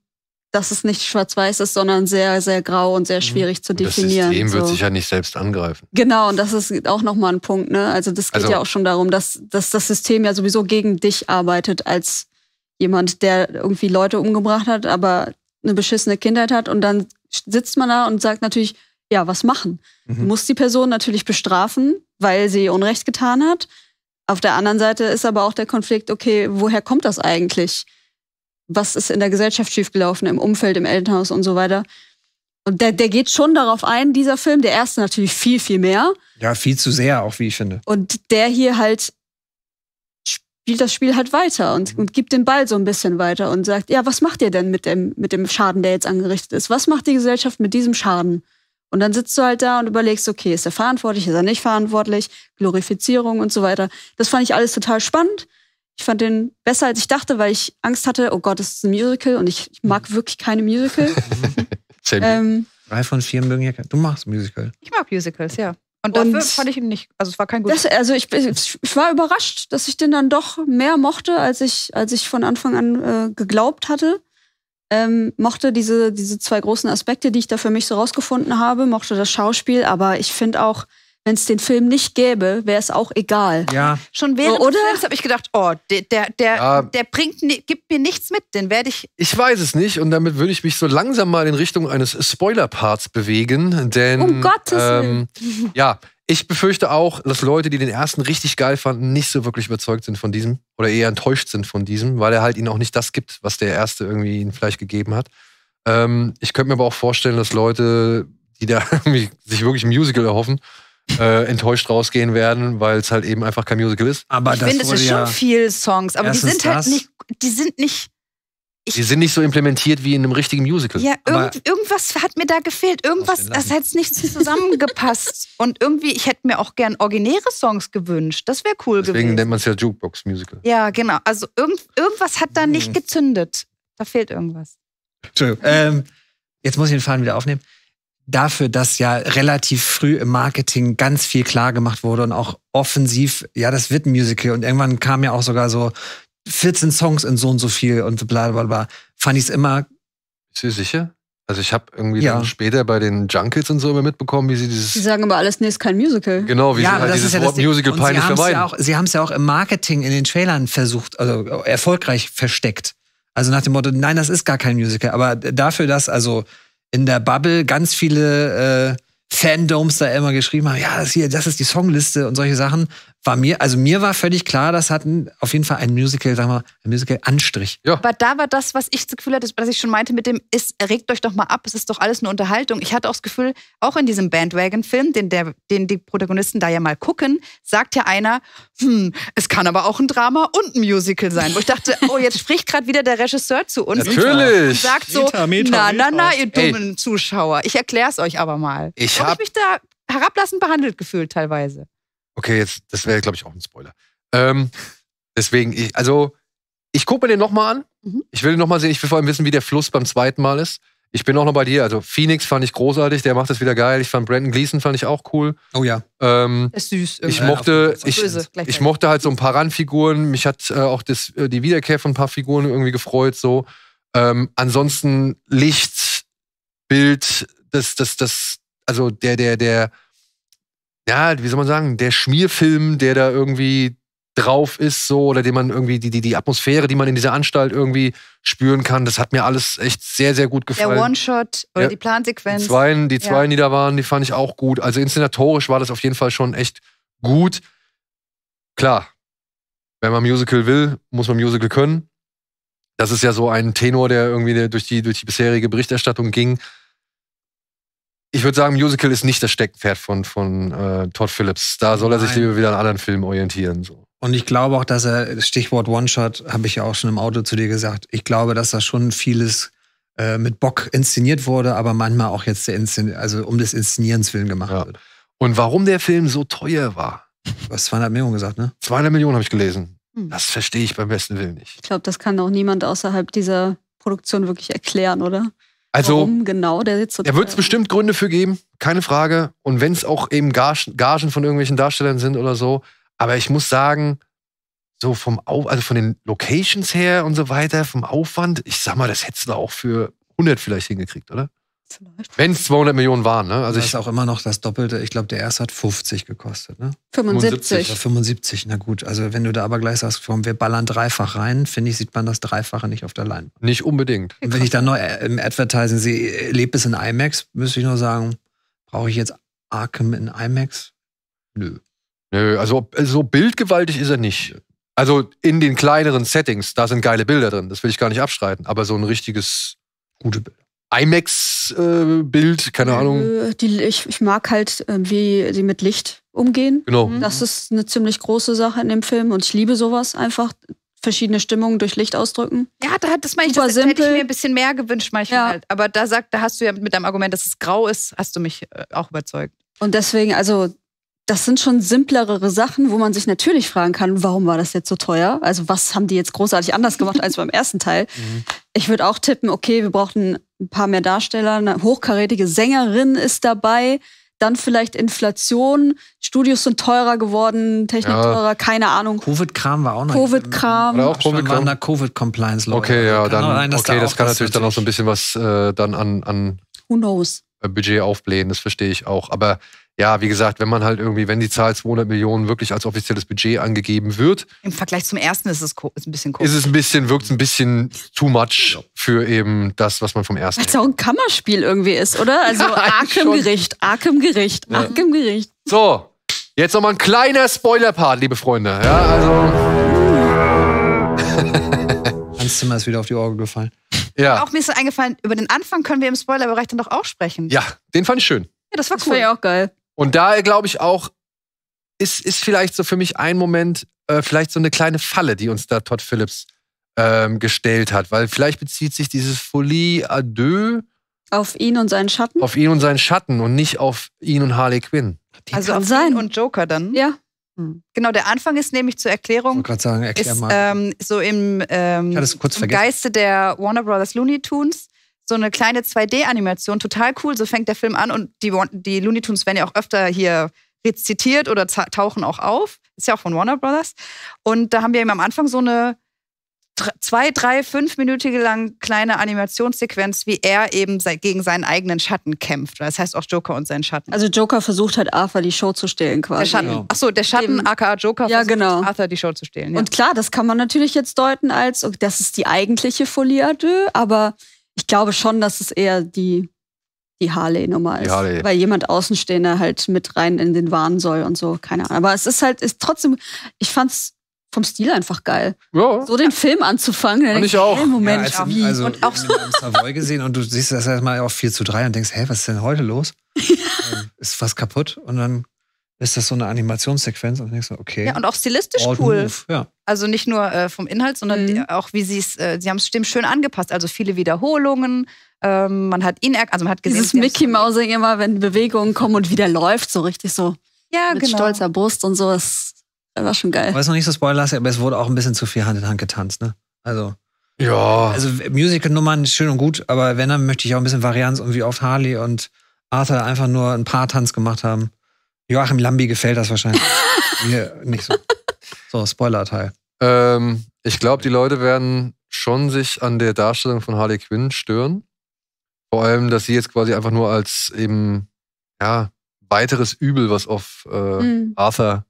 dass es nicht schwarz-weiß ist, sondern sehr, sehr grau und sehr schwierig zu Mhm. das definieren. System wird so. sich ja nicht selbst angreifen. Genau, und das ist auch nochmal ein Punkt, ne? Also das geht Also- ja auch schon darum, dass, dass das System ja sowieso gegen dich arbeitet als jemand, der irgendwie Leute umgebracht hat, aber eine beschissene Kindheit hat und dann sitzt man da und sagt natürlich, ja, was machen? Du Mhm. musst die Person natürlich bestrafen, weil sie Unrecht getan hat. Auf der anderen Seite ist aber auch der Konflikt, okay, woher kommt das eigentlich? Was ist in der Gesellschaft schiefgelaufen, im Umfeld, im Elternhaus und so weiter? Und der, der geht schon darauf ein, dieser Film, der erste natürlich viel, viel mehr. Ja, viel zu sehr, auch wie ich finde. Und der hier halt spielt das Spiel halt weiter und, und gibt den Ball so ein bisschen weiter und sagt, ja, was macht ihr denn mit dem, mit dem Schaden, der jetzt angerichtet ist? Was macht die Gesellschaft mit diesem Schaden? Und dann sitzt du halt da und überlegst, okay, ist er verantwortlich, ist er nicht verantwortlich, Glorifizierung und so weiter. Das fand ich alles total spannend. Ich fand den besser, als ich dachte, weil ich Angst hatte, oh Gott, das ist ein Musical und ich, ich mag wirklich keine Musical. [LAUGHS] Ähm, Drei von vier mögen ja kein- Du machst Musical. Ich mag Musicals, ja. Und Und- dafür fand ich ihn nicht. Also es war kein gutes. Das, also ich, ich war überrascht, dass ich den dann doch mehr mochte, als ich, als ich von Anfang an äh, geglaubt hatte. Ähm, mochte diese, diese zwei großen Aspekte, die ich da für mich so rausgefunden habe, mochte das Schauspiel, aber ich finde auch, wenn es den Film nicht gäbe, wäre es auch egal. Ja, Schon während Oder? des Films habe ich gedacht, oh, der, der, der, Ja. der bringt, gibt mir nichts mit. Den werde ich. Ich weiß es nicht und damit würde ich mich so langsam mal in Richtung eines Spoiler-Parts bewegen, denn Um Gottes ähm, ja, ich befürchte auch, dass Leute, die den ersten richtig geil fanden, nicht so wirklich überzeugt sind von diesem oder eher enttäuscht sind von diesem, weil er halt ihnen auch nicht das gibt, was der erste irgendwie ihnen vielleicht gegeben hat. Ähm, ich könnte mir aber auch vorstellen, dass Leute, die da [LAUGHS] irgendwie sich wirklich ein Musical erhoffen, äh, enttäuscht rausgehen werden, weil es halt eben einfach kein Musical ist. aber ich das finde, es ist ja. schon viel Songs, aber die sind halt das. nicht. Die sind nicht. Ich- Die sind nicht so implementiert wie in einem richtigen Musical. Ja, Aber- irgend, irgendwas hat mir da gefehlt. Irgendwas, das hat nicht zusammengepasst. [LAUGHS] Und irgendwie, ich hätte mir auch gern originäre Songs gewünscht. Das wäre cool Deswegen gewesen. nennt man es ja Jukebox-Musical. Ja, genau. Also irgend, irgendwas hat da nicht Hm. gezündet. Da fehlt irgendwas. Entschuldigung. Ähm, jetzt muss ich den Faden wieder aufnehmen. Dafür, dass ja relativ früh im Marketing ganz viel klar gemacht wurde und auch offensiv, ja, das wird ein Musical. Und irgendwann kam ja auch sogar so 14 Songs in so und so viel und bla bla bla. Fand ich es immer, Bist du sicher? Also ich habe irgendwie Ja. dann später bei den Junkets und so immer mitbekommen, wie sie Die dieses sagen aber alles, nee, ist kein Musical. genau, wie ja, sie halt das dieses ist ja Wort. Musical peinlich sie vermeiden. ja auch, Sie haben es ja auch im Marketing in den Trailern versucht, also erfolgreich versteckt. Also nach dem Motto, nein, das ist gar kein Musical. Aber dafür, dass also in der Bubble ganz viele äh, Fandoms da immer geschrieben haben, ja, das hier, das ist die Songliste und solche Sachen, war mir, also mir war völlig klar, das hat auf jeden Fall ein Musical, sagen wir, mal, ein Musical-Anstrich. Aber da war das, was ich das Gefühl hatte, was ich schon meinte mit dem, ist, regt euch doch mal ab, es ist doch alles eine Unterhaltung. Ich hatte auch das Gefühl, auch in diesem Bandwagon-Film, den, der, den die Protagonisten da ja mal gucken, sagt ja einer, hm, es kann aber auch ein Drama und ein Musical sein. Wo ich dachte, [LAUGHS] oh, jetzt spricht gerade wieder der Regisseur zu uns und Natürlich. sagt so, Meta, Meta, na, na, na, ihr dummen Zuschauer. Ich erkläre es euch aber mal. Ich Hab hab- ich mich da herablassend behandelt gefühlt teilweise. Okay, jetzt, das wäre, glaube ich, auch ein Spoiler. Ähm, deswegen, ich, also, ich gucke mir den nochmal an. Mhm. Ich will den nochmal sehen. Ich will vor allem wissen, wie der Fluss beim zweiten Mal ist. Ich bin auch noch bei dir. Also, Phoenix fand ich großartig. Der macht das wieder geil. Ich fand Brandon Gleason fand ich auch cool. Oh ja. Ähm, Das ist süß. ich Ja, mochte, Fall. ich, Böse, ich mochte halt so ein paar Randfiguren. Mich hat äh, auch das, äh, die Wiederkehr von ein paar Figuren irgendwie gefreut. So. Ähm, ansonsten Licht, Bild, das, das, das, also der, der, der, ja, wie soll man sagen, der Schmierfilm, der da irgendwie drauf ist, so, oder den man irgendwie, die, die, die Atmosphäre, die man in dieser Anstalt irgendwie spüren kann, das hat mir alles echt sehr, sehr gut der gefallen. One-Shot oder Ja. die Die Plansequenz. Zweien, die Ja. Zweien, die da waren, die fand ich auch gut. Also inszenatorisch war das auf jeden Fall schon echt gut. Klar, wenn man Musical will, muss man Musical können. Das ist ja so ein Tenor, der irgendwie der durch, die, durch die bisherige Berichterstattung ging. Ich würde sagen, Musical ist nicht das Steckenpferd von, von äh, Todd Phillips. Da soll er sich lieber wieder an anderen Filmen orientieren. So. Und ich glaube auch, dass er, Stichwort One-Shot, habe ich ja auch schon im Auto zu dir gesagt, ich glaube, dass da schon vieles äh, mit Bock inszeniert wurde, aber manchmal auch jetzt der Inszen also um des Inszenierens willen gemacht Ja. wird. Und warum der Film so teuer war, Du hast 200 Millionen gesagt, ne? 200 Millionen habe ich gelesen. Hm. Das verstehe ich beim besten Willen nicht. Ich glaube, das kann auch niemand außerhalb dieser Produktion wirklich erklären, oder? Also, Warum genau der jetzt so Da wird es bestimmt Gründe für geben, keine Frage. Und wenn es auch eben Gagen, Gagen von irgendwelchen Darstellern sind oder so. Aber ich muss sagen, so vom Au also von den Locations her und so weiter, vom Aufwand, ich sag mal, das hättest du da auch für 100 vielleicht hingekriegt, oder? Vielleicht. Wenn es 200 Millionen waren, ne? Also Also das ich, ist auch immer noch das Doppelte. Ich glaube, der erste hat 50 gekostet, ne? 75. Oder 75, na gut. Also wenn du da aber gleich sagst, komm, wir ballern dreifach rein, finde ich, sieht man das Dreifache nicht auf der Leinwand. nicht unbedingt. Und wenn ich dann noch äh, im Advertising sehe, lebt es in IMAX, müsste ich nur sagen, brauche ich jetzt Arkham in IMAX? Nö. Nö, also so bildgewaltig ist er nicht. Also in den kleineren Settings, da sind geile Bilder drin, das will ich gar nicht abstreiten. Aber so ein richtiges Gute Bilder. IMAX-Bild, keine Ahnung. Äh, Die, ich, ich mag halt, äh, wie sie mit Licht umgehen. Genau. Mhm. Das ist eine ziemlich große Sache in dem Film und ich liebe sowas einfach. Verschiedene Stimmungen durch Licht ausdrücken. Ja, da hat das meine ich, Super das, da hätte ich mir ein bisschen mehr gewünscht manchmal. Ja. Halt. Aber da sagt, da hast du ja mit deinem Argument, dass es grau ist, hast du mich äh, auch überzeugt. Und deswegen, also, das sind schon simplere Sachen, wo man sich natürlich fragen kann, warum war das jetzt so teuer? Also, was haben die jetzt großartig anders gemacht als beim [LAUGHS] ersten Teil? Mhm. Ich würde auch tippen, okay, wir brauchten ein paar mehr Darsteller, eine hochkarätige Sängerin ist dabei, dann vielleicht Inflation, Studios sind teurer geworden, Technik Ja. teurer, keine Ahnung. Covid-Kram war auch noch. Covid-Kram. Oder auch Covid-Kram? waren da Covid-Compliance-Leute. Okay, ja, Kann dann, sein, okay, da das kann was natürlich dann auch so ein bisschen was äh, dann an, an Who knows? Budget aufblähen, das verstehe ich auch. Aber ja, wie gesagt, wenn man halt irgendwie, wenn die Zahl 200 Millionen wirklich als offizielles Budget angegeben wird, Im Vergleich zum ersten ist es ist ein bisschen komisch. ist es ein bisschen, wirkt es ein bisschen too much für eben das, was man vom ersten. Weil es auch ein Kammerspiel irgendwie ist, oder? Also [LAUGHS] Ja, Arkham-Gericht, Arkham-Gericht, Ja. Arkham-Gericht. So, jetzt noch mal ein kleiner Spoiler-Part, liebe Freunde. Ja, also, [LAUGHS] Hans Zimmer ist wieder auf die Orgel gefallen. ja, Auch mir ist so eingefallen, über den Anfang können wir im Spoilerbereich dann doch auch sprechen. ja, den fand ich schön. Ja, das war Das wäre cool. ja auch geil. Und da glaube ich auch, ist, ist vielleicht so für mich ein Moment, äh, vielleicht so eine kleine Falle, die uns da Todd Phillips ähm, gestellt hat. Weil vielleicht bezieht sich dieses Folie à deux Auf ihn und seinen Schatten? auf ihn und seinen Schatten und nicht auf ihn und Harley Quinn. Also kann auf sein. ihn und Joker dann. Ja. Hm. Genau, der Anfang ist nämlich zur Ich Erklärung, wollte gerade sagen, erklär ist mal. ähm, so im, ähm, Ich im. Geiste der Warner Brothers Looney Tunes. So eine kleine 2D-Animation, total cool. So fängt der Film an und die, die Looney Tunes werden ja auch öfter hier rezitiert oder tauchen auch auf. Ist ja auch von Warner Brothers. Und da haben wir eben am Anfang so eine zwei, drei, fünfminütige lang kleine Animationssequenz, wie er eben gegen seinen eigenen Schatten kämpft. Das heißt auch Joker und seinen Schatten. Also Joker versucht halt Arthur die Show zu stehlen der quasi. Schatten. Ja. Achso, der Schatten, Dem- aka Joker, Ja, versucht, genau. Arthur die Show zu stehlen. Ja. Und klar, das kann man natürlich jetzt deuten als, das ist die eigentliche Folie à deux, aber ich glaube schon, dass es eher die die Harley-Nummer Die ist. Harley. Weil jemand Außenstehender halt mit rein in den Wahn soll und so, keine Ahnung. Aber es ist halt, ist trotzdem, ich fand's vom Stil einfach geil. Ja. So den Film anzufangen. denk ich auch. Hey, Moment, ja, als, wie? also Und auch so Savoy gesehen und du siehst das erstmal auf 4 zu 3 und denkst, hä, was ist denn heute los? [LAUGHS] Ähm, ist was kaputt? Und dann ist das so eine Animationssequenz und denkst du, okay. Ja, und auch stilistisch cool. move. Ja. Also nicht nur äh, vom Inhalt, sondern Mhm. die, auch wie sie es, äh, sie haben es dem schön angepasst. Also viele Wiederholungen. Ähm, man hat ihn, also man hat gesehen, Dieses Mickey Mousing immer, wenn Bewegungen kommen und wieder läuft, so richtig so Ja, mit genau. stolzer Brust und so. Das war schon geil. Ist noch nicht so spoilerlastig, aber es wurde auch ein bisschen zu viel Hand in Hand getanzt, ne? Also, Ja. also Musical-Nummern schön und gut, aber wenn, dann möchte ich auch ein bisschen Varianz und wie oft Harley und Arthur einfach nur ein paar Tanz gemacht haben. Joachim Lambi gefällt das wahrscheinlich. [LAUGHS] Mir nicht so. So, Spoiler-Teil. Ähm, ich glaube, die Leute werden schon sich an der Darstellung von Harley Quinn stören. Vor allem, dass sie jetzt quasi einfach nur als eben, ja, weiteres Übel, was auf äh, Mhm. Arthur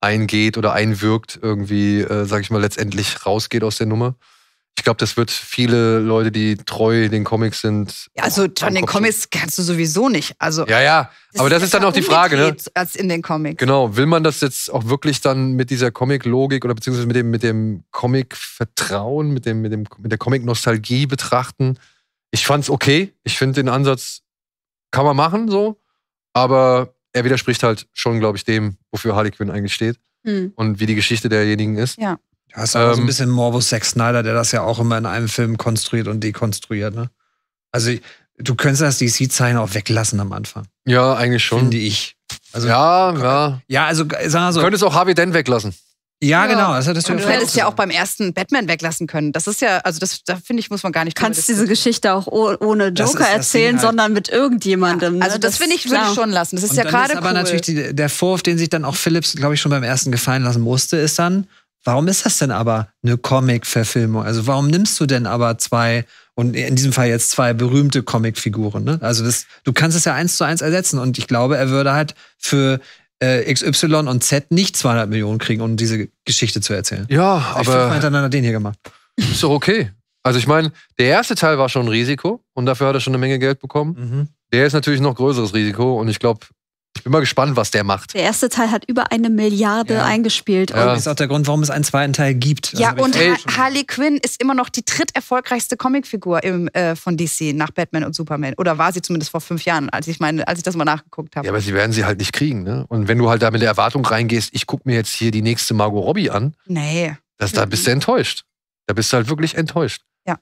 eingeht oder einwirkt, irgendwie, äh, sag ich mal, letztendlich rausgeht aus der Nummer. Ich glaube, das wird viele Leute, die treu den Comics sind. Ja, also von den Comics kannst du sowieso nicht. Also Ja, ja. Aber das ist dann auch die Frage, ne? Als in den Comics. Genau, will man das jetzt auch wirklich dann mit dieser Comic-Logik oder beziehungsweise mit dem, mit dem Comic-Vertrauen, mit, dem, mit, dem, mit der Comic-Nostalgie betrachten? Ich fand's okay. Ich finde den Ansatz kann man machen so, aber er widerspricht halt schon, glaube ich, dem, wofür Harley Quinn eigentlich steht Mhm. und wie die Geschichte derjenigen ist. Ja, ist aber so Ähm, ein bisschen Morbus Zack Snyder, der das ja auch immer in einem Film konstruiert und dekonstruiert, ne? Also, du könntest das DC-Zeichen auch weglassen am Anfang, Ja, eigentlich schon. finde ich. Also, ja, ja. ja, also, sag mal so. Du könntest auch Harvey Dent weglassen. Ja, Ja. genau. Das hattest du Und ja du hättest ja auch beim ersten Batman weglassen können. Das ist ja, also das, da finde ich, muss man gar nicht Du kannst diese. Geschichte auch oh- ohne Das Joker ist das erzählen, halt. sondern mit irgendjemandem. ne? Also das, finde ich, würde ich schon lassen. Das ist Und ja dann gerade ist aber cool. natürlich die, der Vorwurf, den sich dann auch Phillips, glaube ich, schon beim ersten gefallen lassen musste, ist dann, warum ist das denn aber eine Comic-Verfilmung? Also warum nimmst du denn aber zwei, und in diesem Fall jetzt zwei berühmte Comic-Figuren? Ne? Also das, du kannst es ja eins zu eins ersetzen und ich glaube, er würde halt für äh, XY und Z nicht 200 Millionen kriegen, um diese Geschichte zu erzählen. Ja, Ich fünfmal aber hintereinander den hier gemacht. ist doch okay. Also ich meine, der erste Teil war schon ein Risiko und dafür hat er schon eine Menge Geld bekommen. Mhm. Der ist natürlich noch größeres Risiko und ich glaube, ich bin mal gespannt, was der macht. Der erste Teil hat über eine Milliarde Ja. eingespielt. Ja. Und Das ist auch der Grund, warum es einen zweiten Teil gibt. Das ja, ich und ha Harley Quinn ist immer noch die dritterfolgreichste Comicfigur im, äh, von DC nach Batman und Superman. Oder war sie zumindest vor fünf Jahren, als ich meine, als ich das mal nachgeguckt habe. Ja, aber sie werden sie halt nicht kriegen, ne? Und wenn du halt da mit der Erwartung reingehst, ich gucke mir jetzt hier die nächste Margot Robbie an, nee. das, da bist du enttäuscht. Da bist du halt wirklich enttäuscht. Ja.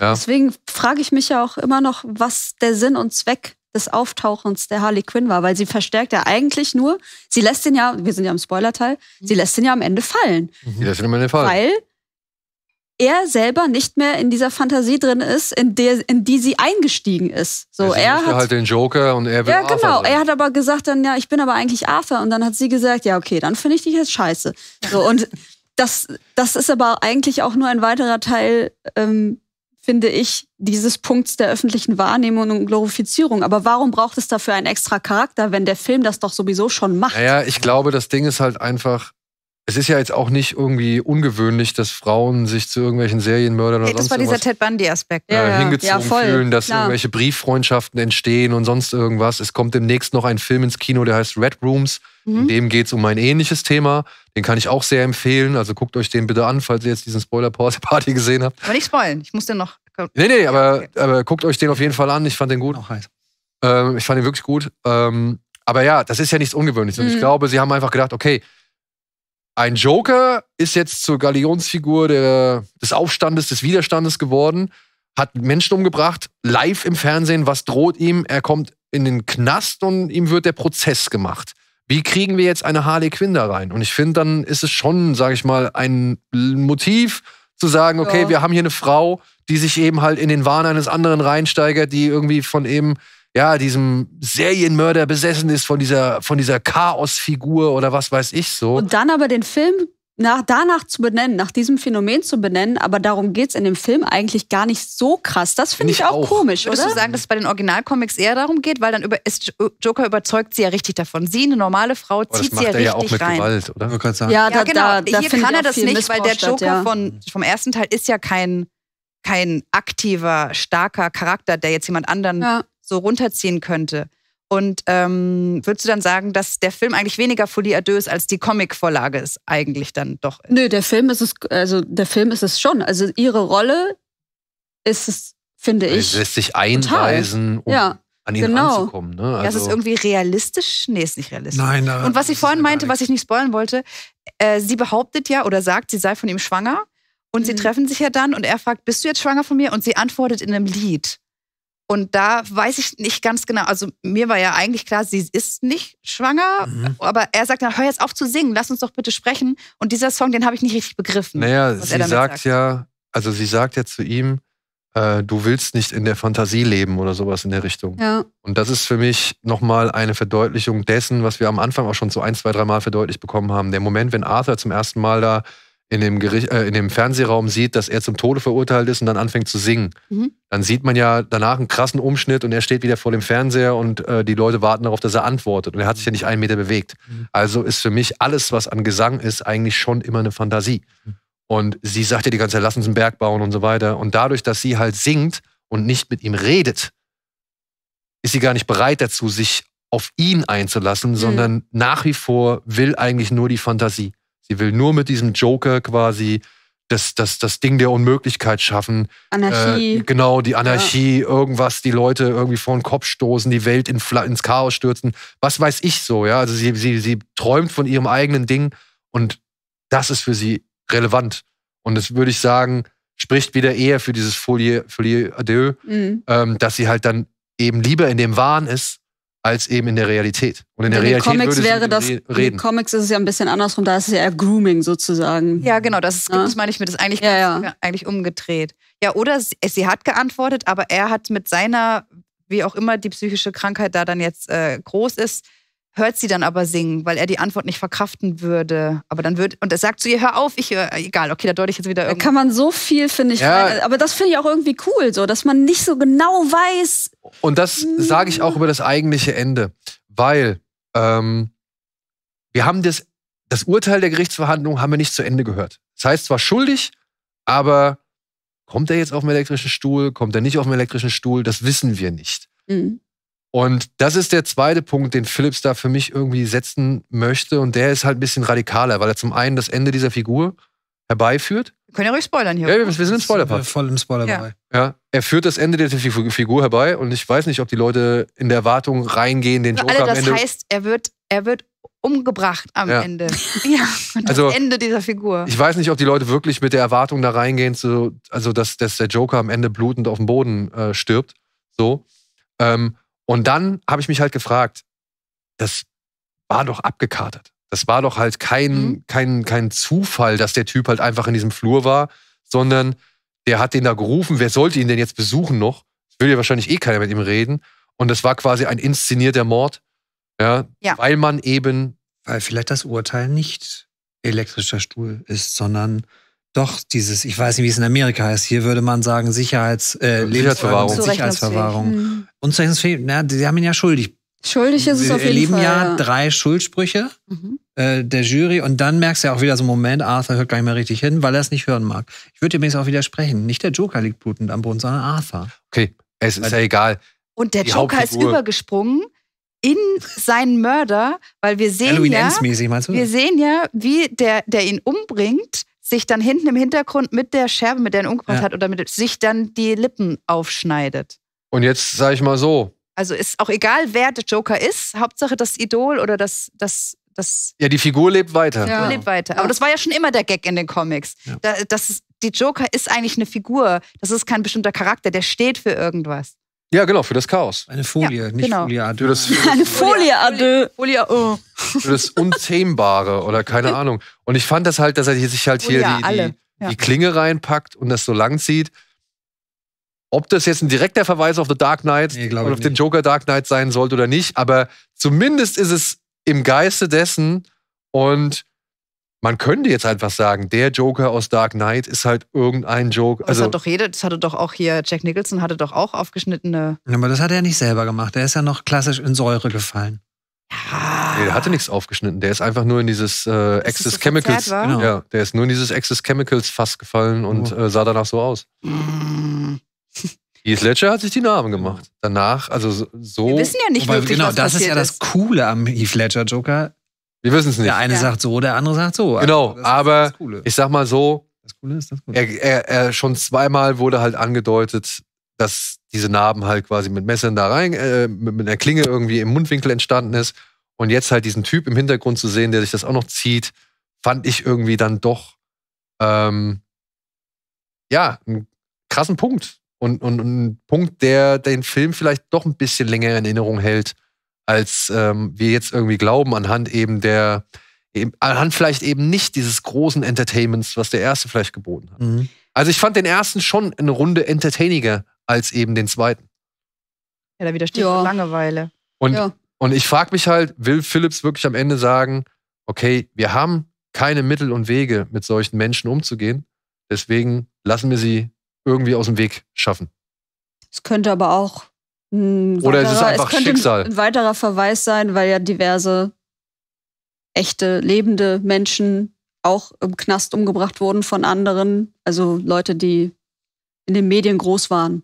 Ja. Deswegen frage ich mich ja auch immer noch, was der Sinn und Zweck des Auftauchens der Harley Quinn war, weil sie verstärkt ja eigentlich nur, sie lässt den ja, wir sind ja im Spoilerteil, sie lässt den ja am Ende fallen, Das ist immer der Fall. weil er selber nicht mehr in dieser Fantasie drin ist, in, der, in die sie eingestiegen ist. So, sie er möchte hat halt den Joker und er will Ja, Arthur genau. sein. Er hat aber gesagt dann, ja, ich bin aber eigentlich Arthur. Und dann hat sie gesagt, ja, okay, dann finde ich dich jetzt scheiße. So, und [LAUGHS] das, das ist aber eigentlich auch nur ein weiterer Teil, ähm, finde ich, dieses Punkts der öffentlichen Wahrnehmung und Glorifizierung. Aber warum braucht es dafür einen extra Charakter, wenn der Film das doch sowieso schon macht? Naja, ich glaube, das Ding ist halt einfach, es ist ja jetzt auch nicht irgendwie ungewöhnlich, dass Frauen sich zu irgendwelchen Serienmördern oder Nee, das sonst war dieser Ted Bundy-Aspekt. äh, Ja, ja. hingezogen Ja, voll, fühlen, dass klar. irgendwelche Brieffreundschaften entstehen und sonst irgendwas. Es kommt demnächst noch ein Film ins Kino, der heißt Red Rooms. In Mhm. dem geht es um ein ähnliches Thema. Den kann ich auch sehr empfehlen. Also guckt euch den bitte an, falls ihr jetzt diesen Spoiler-Party [LAUGHS] gesehen habt. Aber nicht spoilen. Ich muss den noch. Nee, nee, aber, Okay. aber guckt euch den auf jeden Fall an. Ich fand den gut. Auch heiß. Ähm, ich fand ihn wirklich gut. Ähm, aber ja, das ist ja nichts Ungewöhnliches. Und ich Mhm. glaube, sie haben einfach gedacht, okay, ein Joker ist jetzt zur Galionsfigur der, des Aufstandes, des Widerstandes geworden, hat Menschen umgebracht, live im Fernsehen, was droht ihm? Er kommt in den Knast und ihm wird der Prozess gemacht. Wie kriegen wir jetzt eine Harley Quinn da rein? Und ich finde, dann ist es schon, sage ich mal, ein Motiv zu sagen, okay, Ja. wir haben hier eine Frau, die sich eben halt in den Wahn eines anderen reinsteigert, die irgendwie von eben ja, diesem Serienmörder besessen ist, von dieser, von dieser Chaosfigur oder was weiß ich so. Und dann aber den Film nach, danach zu benennen, nach diesem Phänomen zu benennen, aber darum geht's in dem Film eigentlich gar nicht so krass. Das finde Find ich auch, auch. komisch, Würdest oder? du sagen, dass es bei den Originalcomics eher darum geht, weil dann über, ist Joker überzeugt sie ja richtig davon. Sie, eine normale Frau, das zieht sie macht ja er ja auch richtig mit rein. Gewalt, oder? gerade sagen. ja, Ja, da, genau. da, da Hier kann er das nicht, weil der Joker statt, ja. von, vom ersten Teil ist ja kein, kein aktiver, starker Charakter, der jetzt jemand anderen Ja. So runterziehen könnte. Und ähm, würdest du dann sagen, dass der Film eigentlich weniger Folie à deux ist, als die Comic-Vorlage es eigentlich dann doch ist? Nö, der Film ist es, also der Film ist es schon. Also ihre Rolle ist es, finde ich. Sie lässt sich einweisen, um Ja, an ihn genau. ranzukommen. Ne? Ja, es ist Also, irgendwie realistisch? Nee, ist nicht realistisch. Nein, da- Und was ich das vorhin ist meinte, was ich nicht spoilern wollte, äh, sie behauptet ja oder sagt, sie sei von ihm schwanger. Und sie Mhm. treffen sich ja dann und er fragt, bist du jetzt schwanger von mir? Und sie antwortet in einem Lied. Und da weiß ich nicht ganz genau. Also mir war ja eigentlich klar, sie ist nicht schwanger. Mhm. Aber er sagt dann, hör jetzt auf zu singen, lass uns doch bitte sprechen. Und dieser Song, den habe ich nicht richtig begriffen. naja, sie sagt, sagt. ja, also sie sagt ja zu ihm, äh, du willst nicht in der Fantasie leben oder sowas in der Richtung. ja. Und das ist für mich nochmal eine Verdeutlichung dessen, was wir am Anfang auch schon so ein, zwei, drei Mal verdeutlicht bekommen haben. Der Moment, wenn Arthur zum ersten Mal da in dem, Gericht, äh, in dem Fernsehraum sieht, dass er zum Tode verurteilt ist und dann anfängt zu singen. Mhm. Dann sieht man ja danach einen krassen Umschnitt und er steht wieder vor dem Fernseher und äh, die Leute warten darauf, dass er antwortet. Und er hat sich ja nicht einen Meter bewegt. Mhm. Also ist für mich alles, was an Gesang ist, eigentlich schon immer eine Fantasie. Mhm. Und sie sagt ja die ganze Zeit, lass uns einen Berg bauen und so weiter. Und dadurch, dass sie halt singt und nicht mit ihm redet, ist sie gar nicht bereit dazu, sich auf ihn einzulassen, sondern nach wie vor will eigentlich nur die Fantasie. Sie will nur mit diesem Joker quasi das, das, das Ding der Unmöglichkeit schaffen. Anarchie. Äh, genau, die Anarchie, irgendwas, die Leute irgendwie vor den Kopf stoßen, die Welt in, ins Chaos stürzen. Was weiß ich so, ja. Also sie, sie, sie träumt von ihrem eigenen Ding und das ist für sie relevant. Und das würde ich sagen, spricht wieder eher für dieses Folie, Folie deux, Mhm. ähm, dass sie halt dann eben lieber in dem Wahn ist, als eben in der Realität. Und in der in den Realität Comics würde wäre das, re- in den reden. Comics ist es ja ein bisschen andersrum, da ist es ja eher Grooming sozusagen. Ja, genau, das, ist, Ja. das meine ich mir, das ist eigentlich, Ja, ganz- eigentlich umgedreht. Ja, oder sie, sie hat geantwortet, aber er hat mit seiner, wie auch immer die psychische Krankheit da dann jetzt äh, groß ist, hört sie dann aber singen, weil er die Antwort nicht verkraften würde. Aber dann wird, und er sagt zu ihr, hör auf, ich höre, egal, okay, da deute ich jetzt wieder Da irgendwas. kann man so viel, finde ich, Ja. rein- aber das finde ich auch irgendwie cool, so, dass man nicht so genau weiß. Und das sage ich auch über das eigentliche Ende, weil ähm, wir haben das, das Urteil der Gerichtsverhandlung haben wir nicht zu Ende gehört. Das heißt zwar schuldig, aber kommt er jetzt auf den elektrischen Stuhl, kommt er nicht auf den elektrischen Stuhl, das wissen wir nicht. Mhm. Und das ist der zweite Punkt, den Phillips da für mich irgendwie setzen möchte. Und der ist halt ein bisschen radikaler, weil er zum einen das Ende dieser Figur herbeiführt. Wir können ja ruhig spoilern hier. Ja, oder? wir sind im Spoilerpart. Voll im Spoilerbereich. Ja, er führt das Ende der Figur herbei und ich weiß nicht, ob die Leute in der Erwartung reingehen, den Joker alle, am das Ende. heißt, er wird, er wird umgebracht am Ja. Ende. [LAUGHS] Ja, und Also, das Ende dieser Figur. Ich weiß nicht, ob die Leute wirklich mit der Erwartung da reingehen, zu, also dass, dass der Joker am Ende blutend auf dem Boden äh, stirbt. So. Ähm, und dann habe ich mich halt gefragt, das war doch abgekartet. Das war doch halt kein, Mhm. kein, kein Zufall, dass der Typ halt einfach in diesem Flur war, sondern der hat den da gerufen, wer sollte ihn denn jetzt besuchen noch? Es will ja wahrscheinlich eh keiner mit ihm reden. Und das war quasi ein inszenierter Mord. Ja, Ja. weil man eben Weil vielleicht das Urteil nicht elektrischer Stuhl ist, sondern doch dieses, ich weiß nicht, wie es in Amerika heißt, hier würde man sagen Sicherheits, äh, Sicherheitsverwahrung. Lebensverwahrung, Sicherheitsverwahrung. Mhm. Unzurechnungsfähig, na, die haben ihn ja schuldig. Schuldig ist es Wir auf jeden erleben Fall. ja, ja. drei Schuldsprüche Mhm. äh, der Jury und dann merkst du ja auch wieder so einen Moment, Arthur hört gar nicht mehr richtig hin, weil er es nicht hören mag. Ich würde übrigens auch widersprechen. Nicht der Joker liegt blutend am Boden, sondern Arthur. Okay, es ist ja egal. Und der Die Joker ist übergesprungen in seinen Mörder, weil wir sehen Halloween ja, wir sehen ja, wie der, der ihn umbringt, sich dann hinten im Hintergrund mit der Scherbe, mit der er ihn umgebracht Ja. hat, oder mit sich dann die Lippen aufschneidet. Und jetzt sage ich mal so, Also ist auch egal, wer der Joker ist, Hauptsache das Idol oder das, das, das ja, die Figur lebt weiter. Ja. lebt weiter. Aber das war ja schon immer der Gag in den Comics. Ja. Da, das ist, die Joker ist eigentlich eine Figur. Das ist kein bestimmter Charakter, der steht für irgendwas. Ja, genau, für das Chaos. Eine Folie, Ja, nicht genau. Folie Für das. [LAUGHS] Eine Folie deux. Folie, oh. für das Unzähmbare oder keine Ahnung. Und ich fand das halt, dass er sich halt hier Folie, die, die, Ja. die Klinge reinpackt und das so lang zieht. Ob das jetzt ein direkter Verweis auf The Dark Knight Nee, ich auf den. Joker Dark Knight sein sollte oder nicht, aber zumindest ist es im Geiste dessen und man könnte jetzt einfach sagen, der Joker aus Dark Knight ist halt irgendein Joker. das Also, hat doch jeder, das hatte doch auch hier, Jack Nicholson hatte doch auch aufgeschnittene. Aber das hat er nicht selber gemacht. Er ist ja noch klassisch in Säure gefallen. nee, der hatte nichts aufgeschnitten. Der ist einfach nur in dieses äh, Access so Chemicals. verzerrt? Genau. Ja, der ist nur in dieses Access Chemicals Fass gefallen und Oh. äh, sah danach so aus. Mm. Heath Ledger hat sich die Namen gemacht. Danach, also so-. Wir wissen ja nicht Wobei, wirklich, genau, was das ist ja das Coole am Heath Ledger Joker. Wir wissen es nicht. Der eine Ja. sagt so, der andere sagt so. Genau, das ist aber. Ich sag mal so, Das Coole ist das Coole. er, er, er schon zweimal wurde halt angedeutet, dass diese Narben halt quasi mit Messern da rein, äh, mit, mit einer Klinge irgendwie im Mundwinkel entstanden ist. Und jetzt halt diesen Typ im Hintergrund zu sehen, der sich das auch noch zieht, fand ich irgendwie dann doch, ähm, ja, einen krassen Punkt. Und, und, und ein Punkt, der den Film vielleicht doch ein bisschen länger in Erinnerung hält, als ähm, wir jetzt irgendwie glauben, anhand eben der, eben, anhand vielleicht eben nicht dieses großen Entertainments, was der erste vielleicht geboten hat. Mhm. Also ich fand den ersten schon eine Runde entertainiger als eben den zweiten. Ja, da widersteht Ja. Langeweile. Und, Ja. und ich frage mich halt, will Phillips wirklich am Ende sagen, okay, wir haben keine Mittel und Wege, mit solchen Menschen umzugehen, deswegen lassen wir sie irgendwie aus dem Weg schaffen. Es könnte aber auch ein Oder es weiterer, ist einfach könnte Schicksal. ein weiterer Verweis sein, weil ja diverse echte, lebende Menschen auch im Knast umgebracht wurden von anderen. Also Leute, die in den Medien groß waren.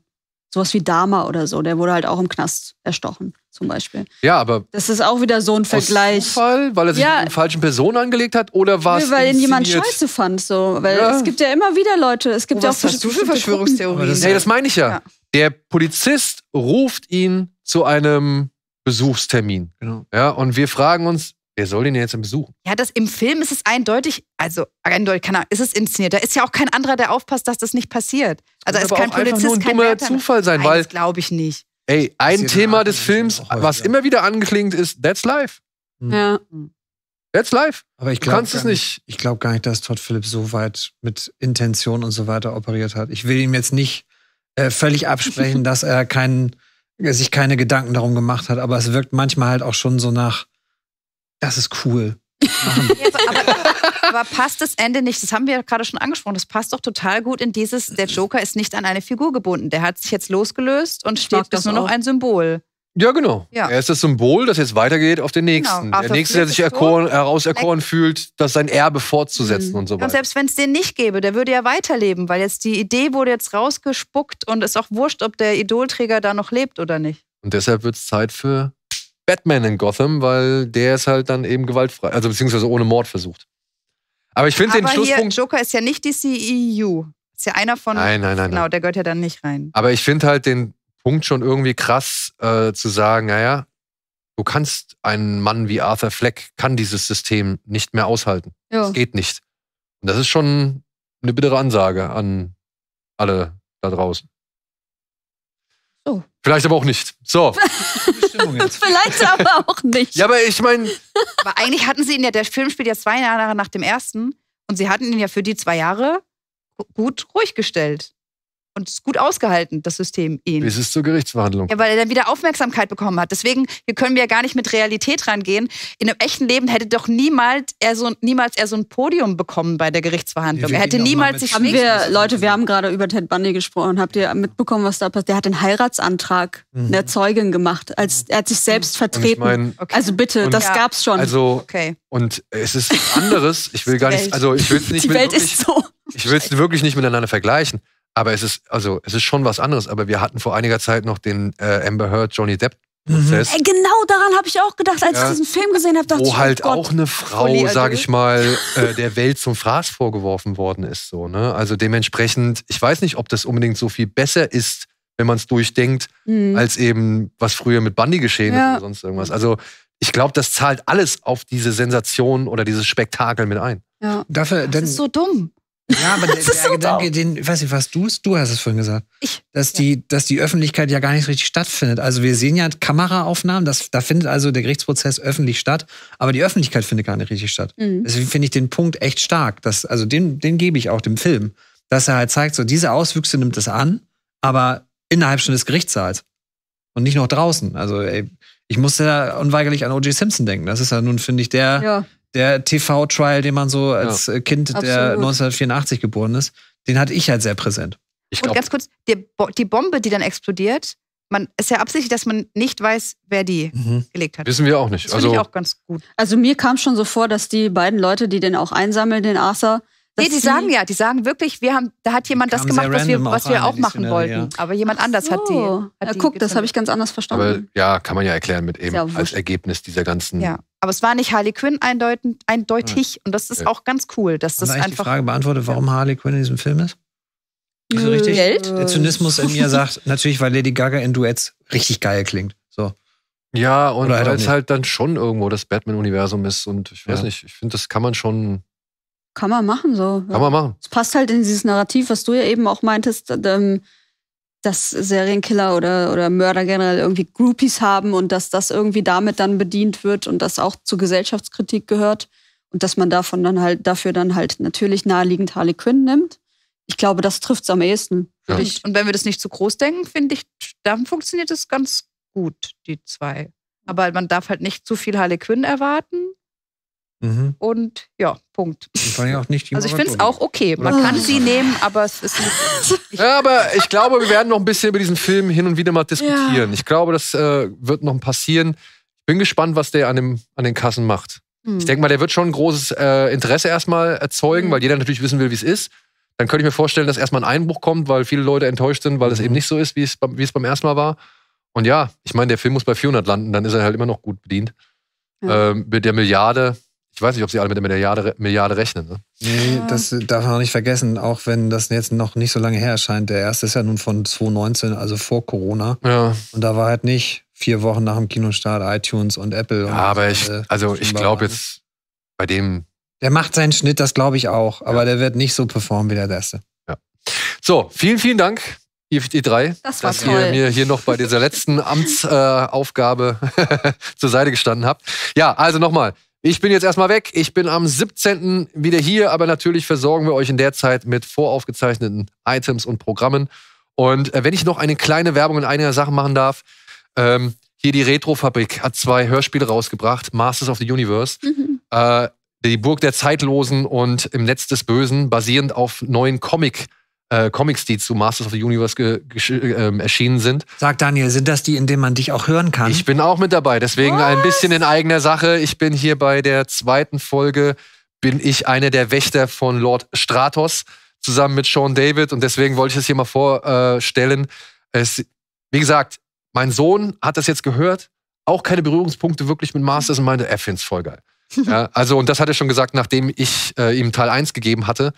Sowas wie Dama oder so, der wurde halt auch im Knast erstochen, zum Beispiel. Ja, aber Das ist auch wieder so ein Vergleich. aus Zufall, weil er sich Ja. mit einer falschen Person angelegt hat, oder war es Nö, weil ihn jemand scheiße fand, so. Weil Ja. es gibt ja immer wieder Leute, es gibt Oh, ja was auch hast du für Verschwörungstheorien? Das- Nee, das meine ich ja. Ja. Der Polizist ruft ihn zu einem Besuchstermin. Genau. Ja, und wir fragen uns, wer soll den jetzt besuchen? Ja, das im Film ist es eindeutig, also eindeutig, keine Ahnung, ist es inszeniert. Da ist ja auch kein anderer, der aufpasst, dass das nicht passiert. Also auch einfach Polizist, nur ein kein dummer Wärter. Zufall sein, Nein, weil das glaube ich nicht. Ey, ein Thema des Films, was immer wieder angeklingt ist, that's life. Ja. That's life. Aber ich glaube es nicht. Ich glaube gar nicht, dass Todd Phillips so weit mit Intention und so weiter operiert hat. Ich will ihm jetzt nicht äh, völlig absprechen, [LAUGHS] dass er keinen, sich keine Gedanken darum gemacht hat, aber es wirkt manchmal halt auch schon so nach, das ist cool. [LAUGHS] Aber, aber, passt das Ende nicht? Das haben wir ja gerade schon angesprochen. Das passt doch total gut in dieses, der Joker ist nicht an eine Figur gebunden. Der hat sich jetzt losgelöst und steht ist nur noch ein Symbol. Ja, genau. Ja. Er ist das Symbol, das jetzt weitergeht auf den nächsten. Genau. Der nächste, der sich erkoren, herauserkoren fühlt, das sein Erbe fortzusetzen Mhm. und so Und weiter. selbst wenn es den nicht gäbe, der würde ja weiterleben, weil jetzt die Idee wurde jetzt rausgespuckt und ist auch wurscht, ob der Idolträger da noch lebt oder nicht. Und deshalb wird es Zeit für Batman in Gotham, weil der ist halt dann eben gewaltfrei, also beziehungsweise ohne Mord versucht. Aber ich finde den Aber hier, Schlusspunkt. Joker ist ja nicht die CEU. Ist ja einer von. Nein, nein, nein, Genau, nein. der gehört ja dann nicht rein. Aber ich finde halt den Punkt schon irgendwie krass, äh, zu sagen, naja, du kannst einen Mann wie Arthur Fleck, kann dieses System nicht mehr aushalten. Das geht nicht. Und das ist schon eine bittere Ansage an alle da draußen. Vielleicht aber auch nicht. So. [LAUGHS] Vielleicht aber auch nicht. Ja, aber ich meine, Aber eigentlich hatten sie ihn ja, der Film spielt ja zwei Jahre nach dem ersten und sie hatten ihn ja für die zwei Jahre gu- gut ruhig gestellt. Und es ist gut ausgehalten, das System ihn. bis es zur Gerichtsverhandlung. Ja, weil er dann wieder Aufmerksamkeit bekommen hat. Deswegen, hier können wir ja gar nicht mit Realität rangehen. In einem echten Leben hätte doch niemals er so, niemals er so ein Podium bekommen bei der Gerichtsverhandlung. Er hätte niemals sich Haben wir, Leute, wir haben gerade über Ted Bundy gesprochen. Habt ihr mitbekommen, was da passiert? Der hat den Heiratsantrag Mhm. der Zeugin gemacht. Als, er hat sich selbst Und ich vertreten. meine, Okay. also bitte, Und- das Ja. gab's schon. also, okay. und es ist anderes. Ich will Die gar nicht, Welt. also ich will es nicht Die Welt wirklich, ist so. ich will es wirklich nicht miteinander vergleichen. Aber es ist, also, es ist schon was anderes. Aber wir hatten vor einiger Zeit noch den äh, Amber Heard Johnny Depp Prozess, Ey, genau daran habe ich auch gedacht, als Ja. ich diesen Film gesehen habe. dachte wo ich, halt oh Gott. auch eine Frau, sage ich mal, [LAUGHS] äh, der Welt zum Fraß vorgeworfen worden ist. So, ne? Also dementsprechend, ich weiß nicht, ob das unbedingt so viel besser ist, wenn man es durchdenkt, Hm. als eben, was früher mit Bundy geschehen Ja. ist oder sonst irgendwas. Also ich glaube, das zahlt alles auf diese Sensation oder dieses Spektakel mit ein. ja. Dafür, Das denn, ist so dumm. Ja, aber [LAUGHS] der, der so Gedanke, den, ich weiß nicht, was du du hast es vorhin gesagt, Ich. dass die, dass die Öffentlichkeit ja gar nicht richtig stattfindet. Also wir sehen ja Kameraaufnahmen, das, da findet also der Gerichtsprozess öffentlich statt, aber die Öffentlichkeit findet gar nicht richtig statt. Hm. Deswegen finde ich den Punkt echt stark. Dass, also den, den gebe ich auch dem Film. Dass er halt zeigt, so diese Auswüchse nimmt es an, aber innerhalb schon des Gerichtssaals. Und nicht noch draußen. Also, ey, ich musste da unweigerlich an O.J. Simpson denken. Das ist ja nun, finde ich, der, ja. Der TV-Trial, den man so als äh, Kind, der Absolut. 1984 geboren ist, den hatte ich halt sehr präsent. Ich Und ganz kurz, die, Bo die Bombe, die dann explodiert, man ist ja absichtlich, dass man nicht weiß, wer die gelegt hat. wissen wir auch nicht. Das finde Also ich auch ganz gut. Also mir kam schon so vor, dass die beiden Leute, die den auch einsammeln, den Arthur, Nee, dass die sagen ja, die sagen wirklich, wir haben, da hat jemand das gemacht, was wir, was auch wir auch die machen Szenerie, wollten. Aber jemand anders hat die. So. Hat ja, die guck, das habe ich ganz anders Aber verstanden. ja, kann man ja erklären mit eben ja als. Ergebnis dieser ganzen. Ja, aber es war nicht Harley Quinn eindeutig, eindeutig und das ist auch ganz cool, dass das eigentlich die einfach. Frage beantwortet, warum Harley Quinn in diesem Film ist? Nicht so richtig? Geld? Der Zynismus in mir sagt, natürlich, weil Lady Gaga in Duets richtig geil klingt. So. Ja, und Oder halt weil es halt dann schon irgendwo das Batman-Universum ist. Und ich weiß Ja. nicht, ich finde, das kann man schon, Kann man machen so. kann man machen. Es passt halt in dieses Narrativ, was du ja eben auch meintest, ähm, dass Serienkiller oder, oder Mörder generell irgendwie Groupies haben und dass das irgendwie damit dann bedient wird und das auch zur Gesellschaftskritik gehört und dass man davon dann halt dafür dann halt natürlich naheliegend Harley Quinn nimmt. Ich glaube, das trifft es am ehesten. Ja. Und, und wenn wir das nicht zu groß denken, finde ich, dann funktioniert es ganz gut, die zwei. Aber man darf halt nicht zu viel Harley Quinn erwarten Mhm. und ja, Punkt. Und vor allem auch nicht Also ich finde es auch okay. Man kann sie nehmen, aber es ist nicht. [LAUGHS] Ja, aber ich glaube, wir werden noch ein bisschen über diesen Film hin und wieder mal diskutieren. Ich glaube, das äh, wird noch passieren. Ich bin gespannt, was der an, dem, an den Kassen macht. Hm. Ich denke mal, der wird schon ein großes äh, Interesse erstmal erzeugen, Mhm. weil jeder natürlich wissen will, wie es ist. Dann könnte ich mir vorstellen, dass erstmal ein Einbruch kommt, weil viele Leute enttäuscht sind, weil es Mhm. eben nicht so ist, wie es, beim- wie es beim ersten Mal war. Und ja, ich meine, der Film muss bei 400 landen, dann ist er halt immer noch gut bedient. Ja. Ähm, mit der Milliarde, ich weiß nicht, ob sie alle mit der Milliarde, Milliarde rechnen. Ne? Nee, Ja. das darf man auch nicht vergessen, auch wenn das jetzt noch nicht so lange her erscheint. Der erste ist ja nun von 2019, also vor Corona. Ja, Und da war halt nicht vier Wochen nach dem Kinostart iTunes und Apple. und ja aber ich, äh, also ich glaube jetzt bei dem Der macht seinen Schnitt, das glaube ich auch. Aber der wird nicht so performen wie der erste. So, vielen, vielen Dank, ihr, ihr drei, Das dass ihr toll. mir hier noch bei dieser letzten Amtsaufgabe äh, [LAUGHS] zur Seite gestanden habt. Ja, also nochmal. Ich bin jetzt erstmal weg. Ich bin am 17. wieder hier, aber natürlich versorgen wir euch in der Zeit mit voraufgezeichneten Items und Programmen. Und äh, wenn ich noch eine kleine Werbung in einer Sache machen darf, ähm, hier die Retrofabrik hat zwei Hörspiele rausgebracht, Masters of the Universe. Mhm. Äh, die Burg der Zeitlosen und im Netz des Bösen, basierend auf neuen Comic, äh, Comics, die zu Masters of the Universe ähm, erschienen sind. Sag Daniel, sind das die, in denen man dich auch hören kann? Ich bin auch mit dabei, deswegen ein bisschen in eigener Sache. Ich bin hier bei der zweiten Folge, bin ich einer der Wächter von Lord Stratos, zusammen mit Sean David und deswegen wollte ich das hier mal vorstellen. Es, wie gesagt, mein Sohn hat das jetzt gehört, auch keine Berührungspunkte wirklich mit Masters und meinte, er findet es voll geil. [LAUGHS] ja, also, und das hat er schon gesagt, nachdem ich äh, ihm Teil 1 gegeben hatte,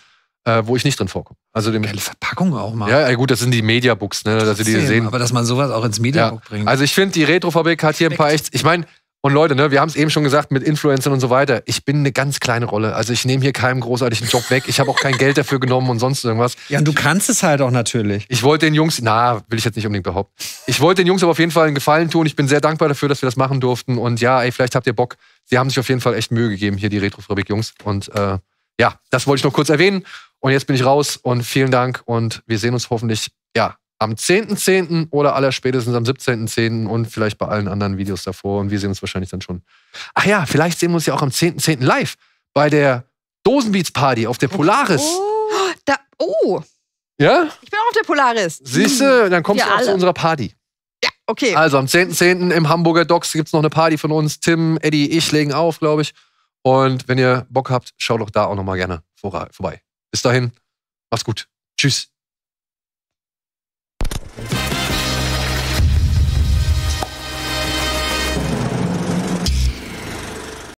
äh, wo ich nicht drin vorkomme. Also dem, Geile Verpackung auch mal. ja, ja, gut, das sind die Mediabooks, ne, dass sie die sehen. Aber dass man sowas auch ins Mediabook bringt. Also ich finde, die Retrofabrik hat hier ein paar echt. Ich meine, und Leute, ne, wir haben es eben schon gesagt mit Influencern und so weiter. Ich bin eine ganz kleine Rolle. Also ich nehme hier keinen großartigen Job weg. Ich habe auch kein Geld dafür genommen und sonst irgendwas. ja, und du kannst es halt auch natürlich. Ich wollte den Jungs, na, will ich jetzt nicht unbedingt behaupten. Ich wollte den Jungs aber auf jeden Fall einen Gefallen tun. Ich bin sehr dankbar dafür, dass wir das machen durften. Und ja, ey, vielleicht habt ihr Bock. Sie haben sich auf jeden Fall echt Mühe gegeben, hier die Retrofabrik-Jungs. Und äh, ja, das wollte ich noch kurz erwähnen. Und jetzt bin ich raus und vielen Dank. Und wir sehen uns hoffentlich, ja, am 10.10. oder aller spätestens am 17.10. und vielleicht bei allen anderen Videos davor. Und wir sehen uns wahrscheinlich dann schon. Ach ja, vielleicht sehen wir uns ja auch am 10.10. live bei der Dosenbeats-Party auf der Polaris. Oh, da, oh, Ja? ich bin auch auf der Polaris. Siehst du, dann kommst Wir du auch zu alle. unserer Party. Ja, okay. Also am 10.10. im Hamburger Docks gibt's noch eine Party von uns. Tim, Eddie, ich legen auf, glaube ich. Und wenn ihr Bock habt, schaut doch da auch noch mal gerne vorbei. Bis dahin, mach's gut. Tschüss.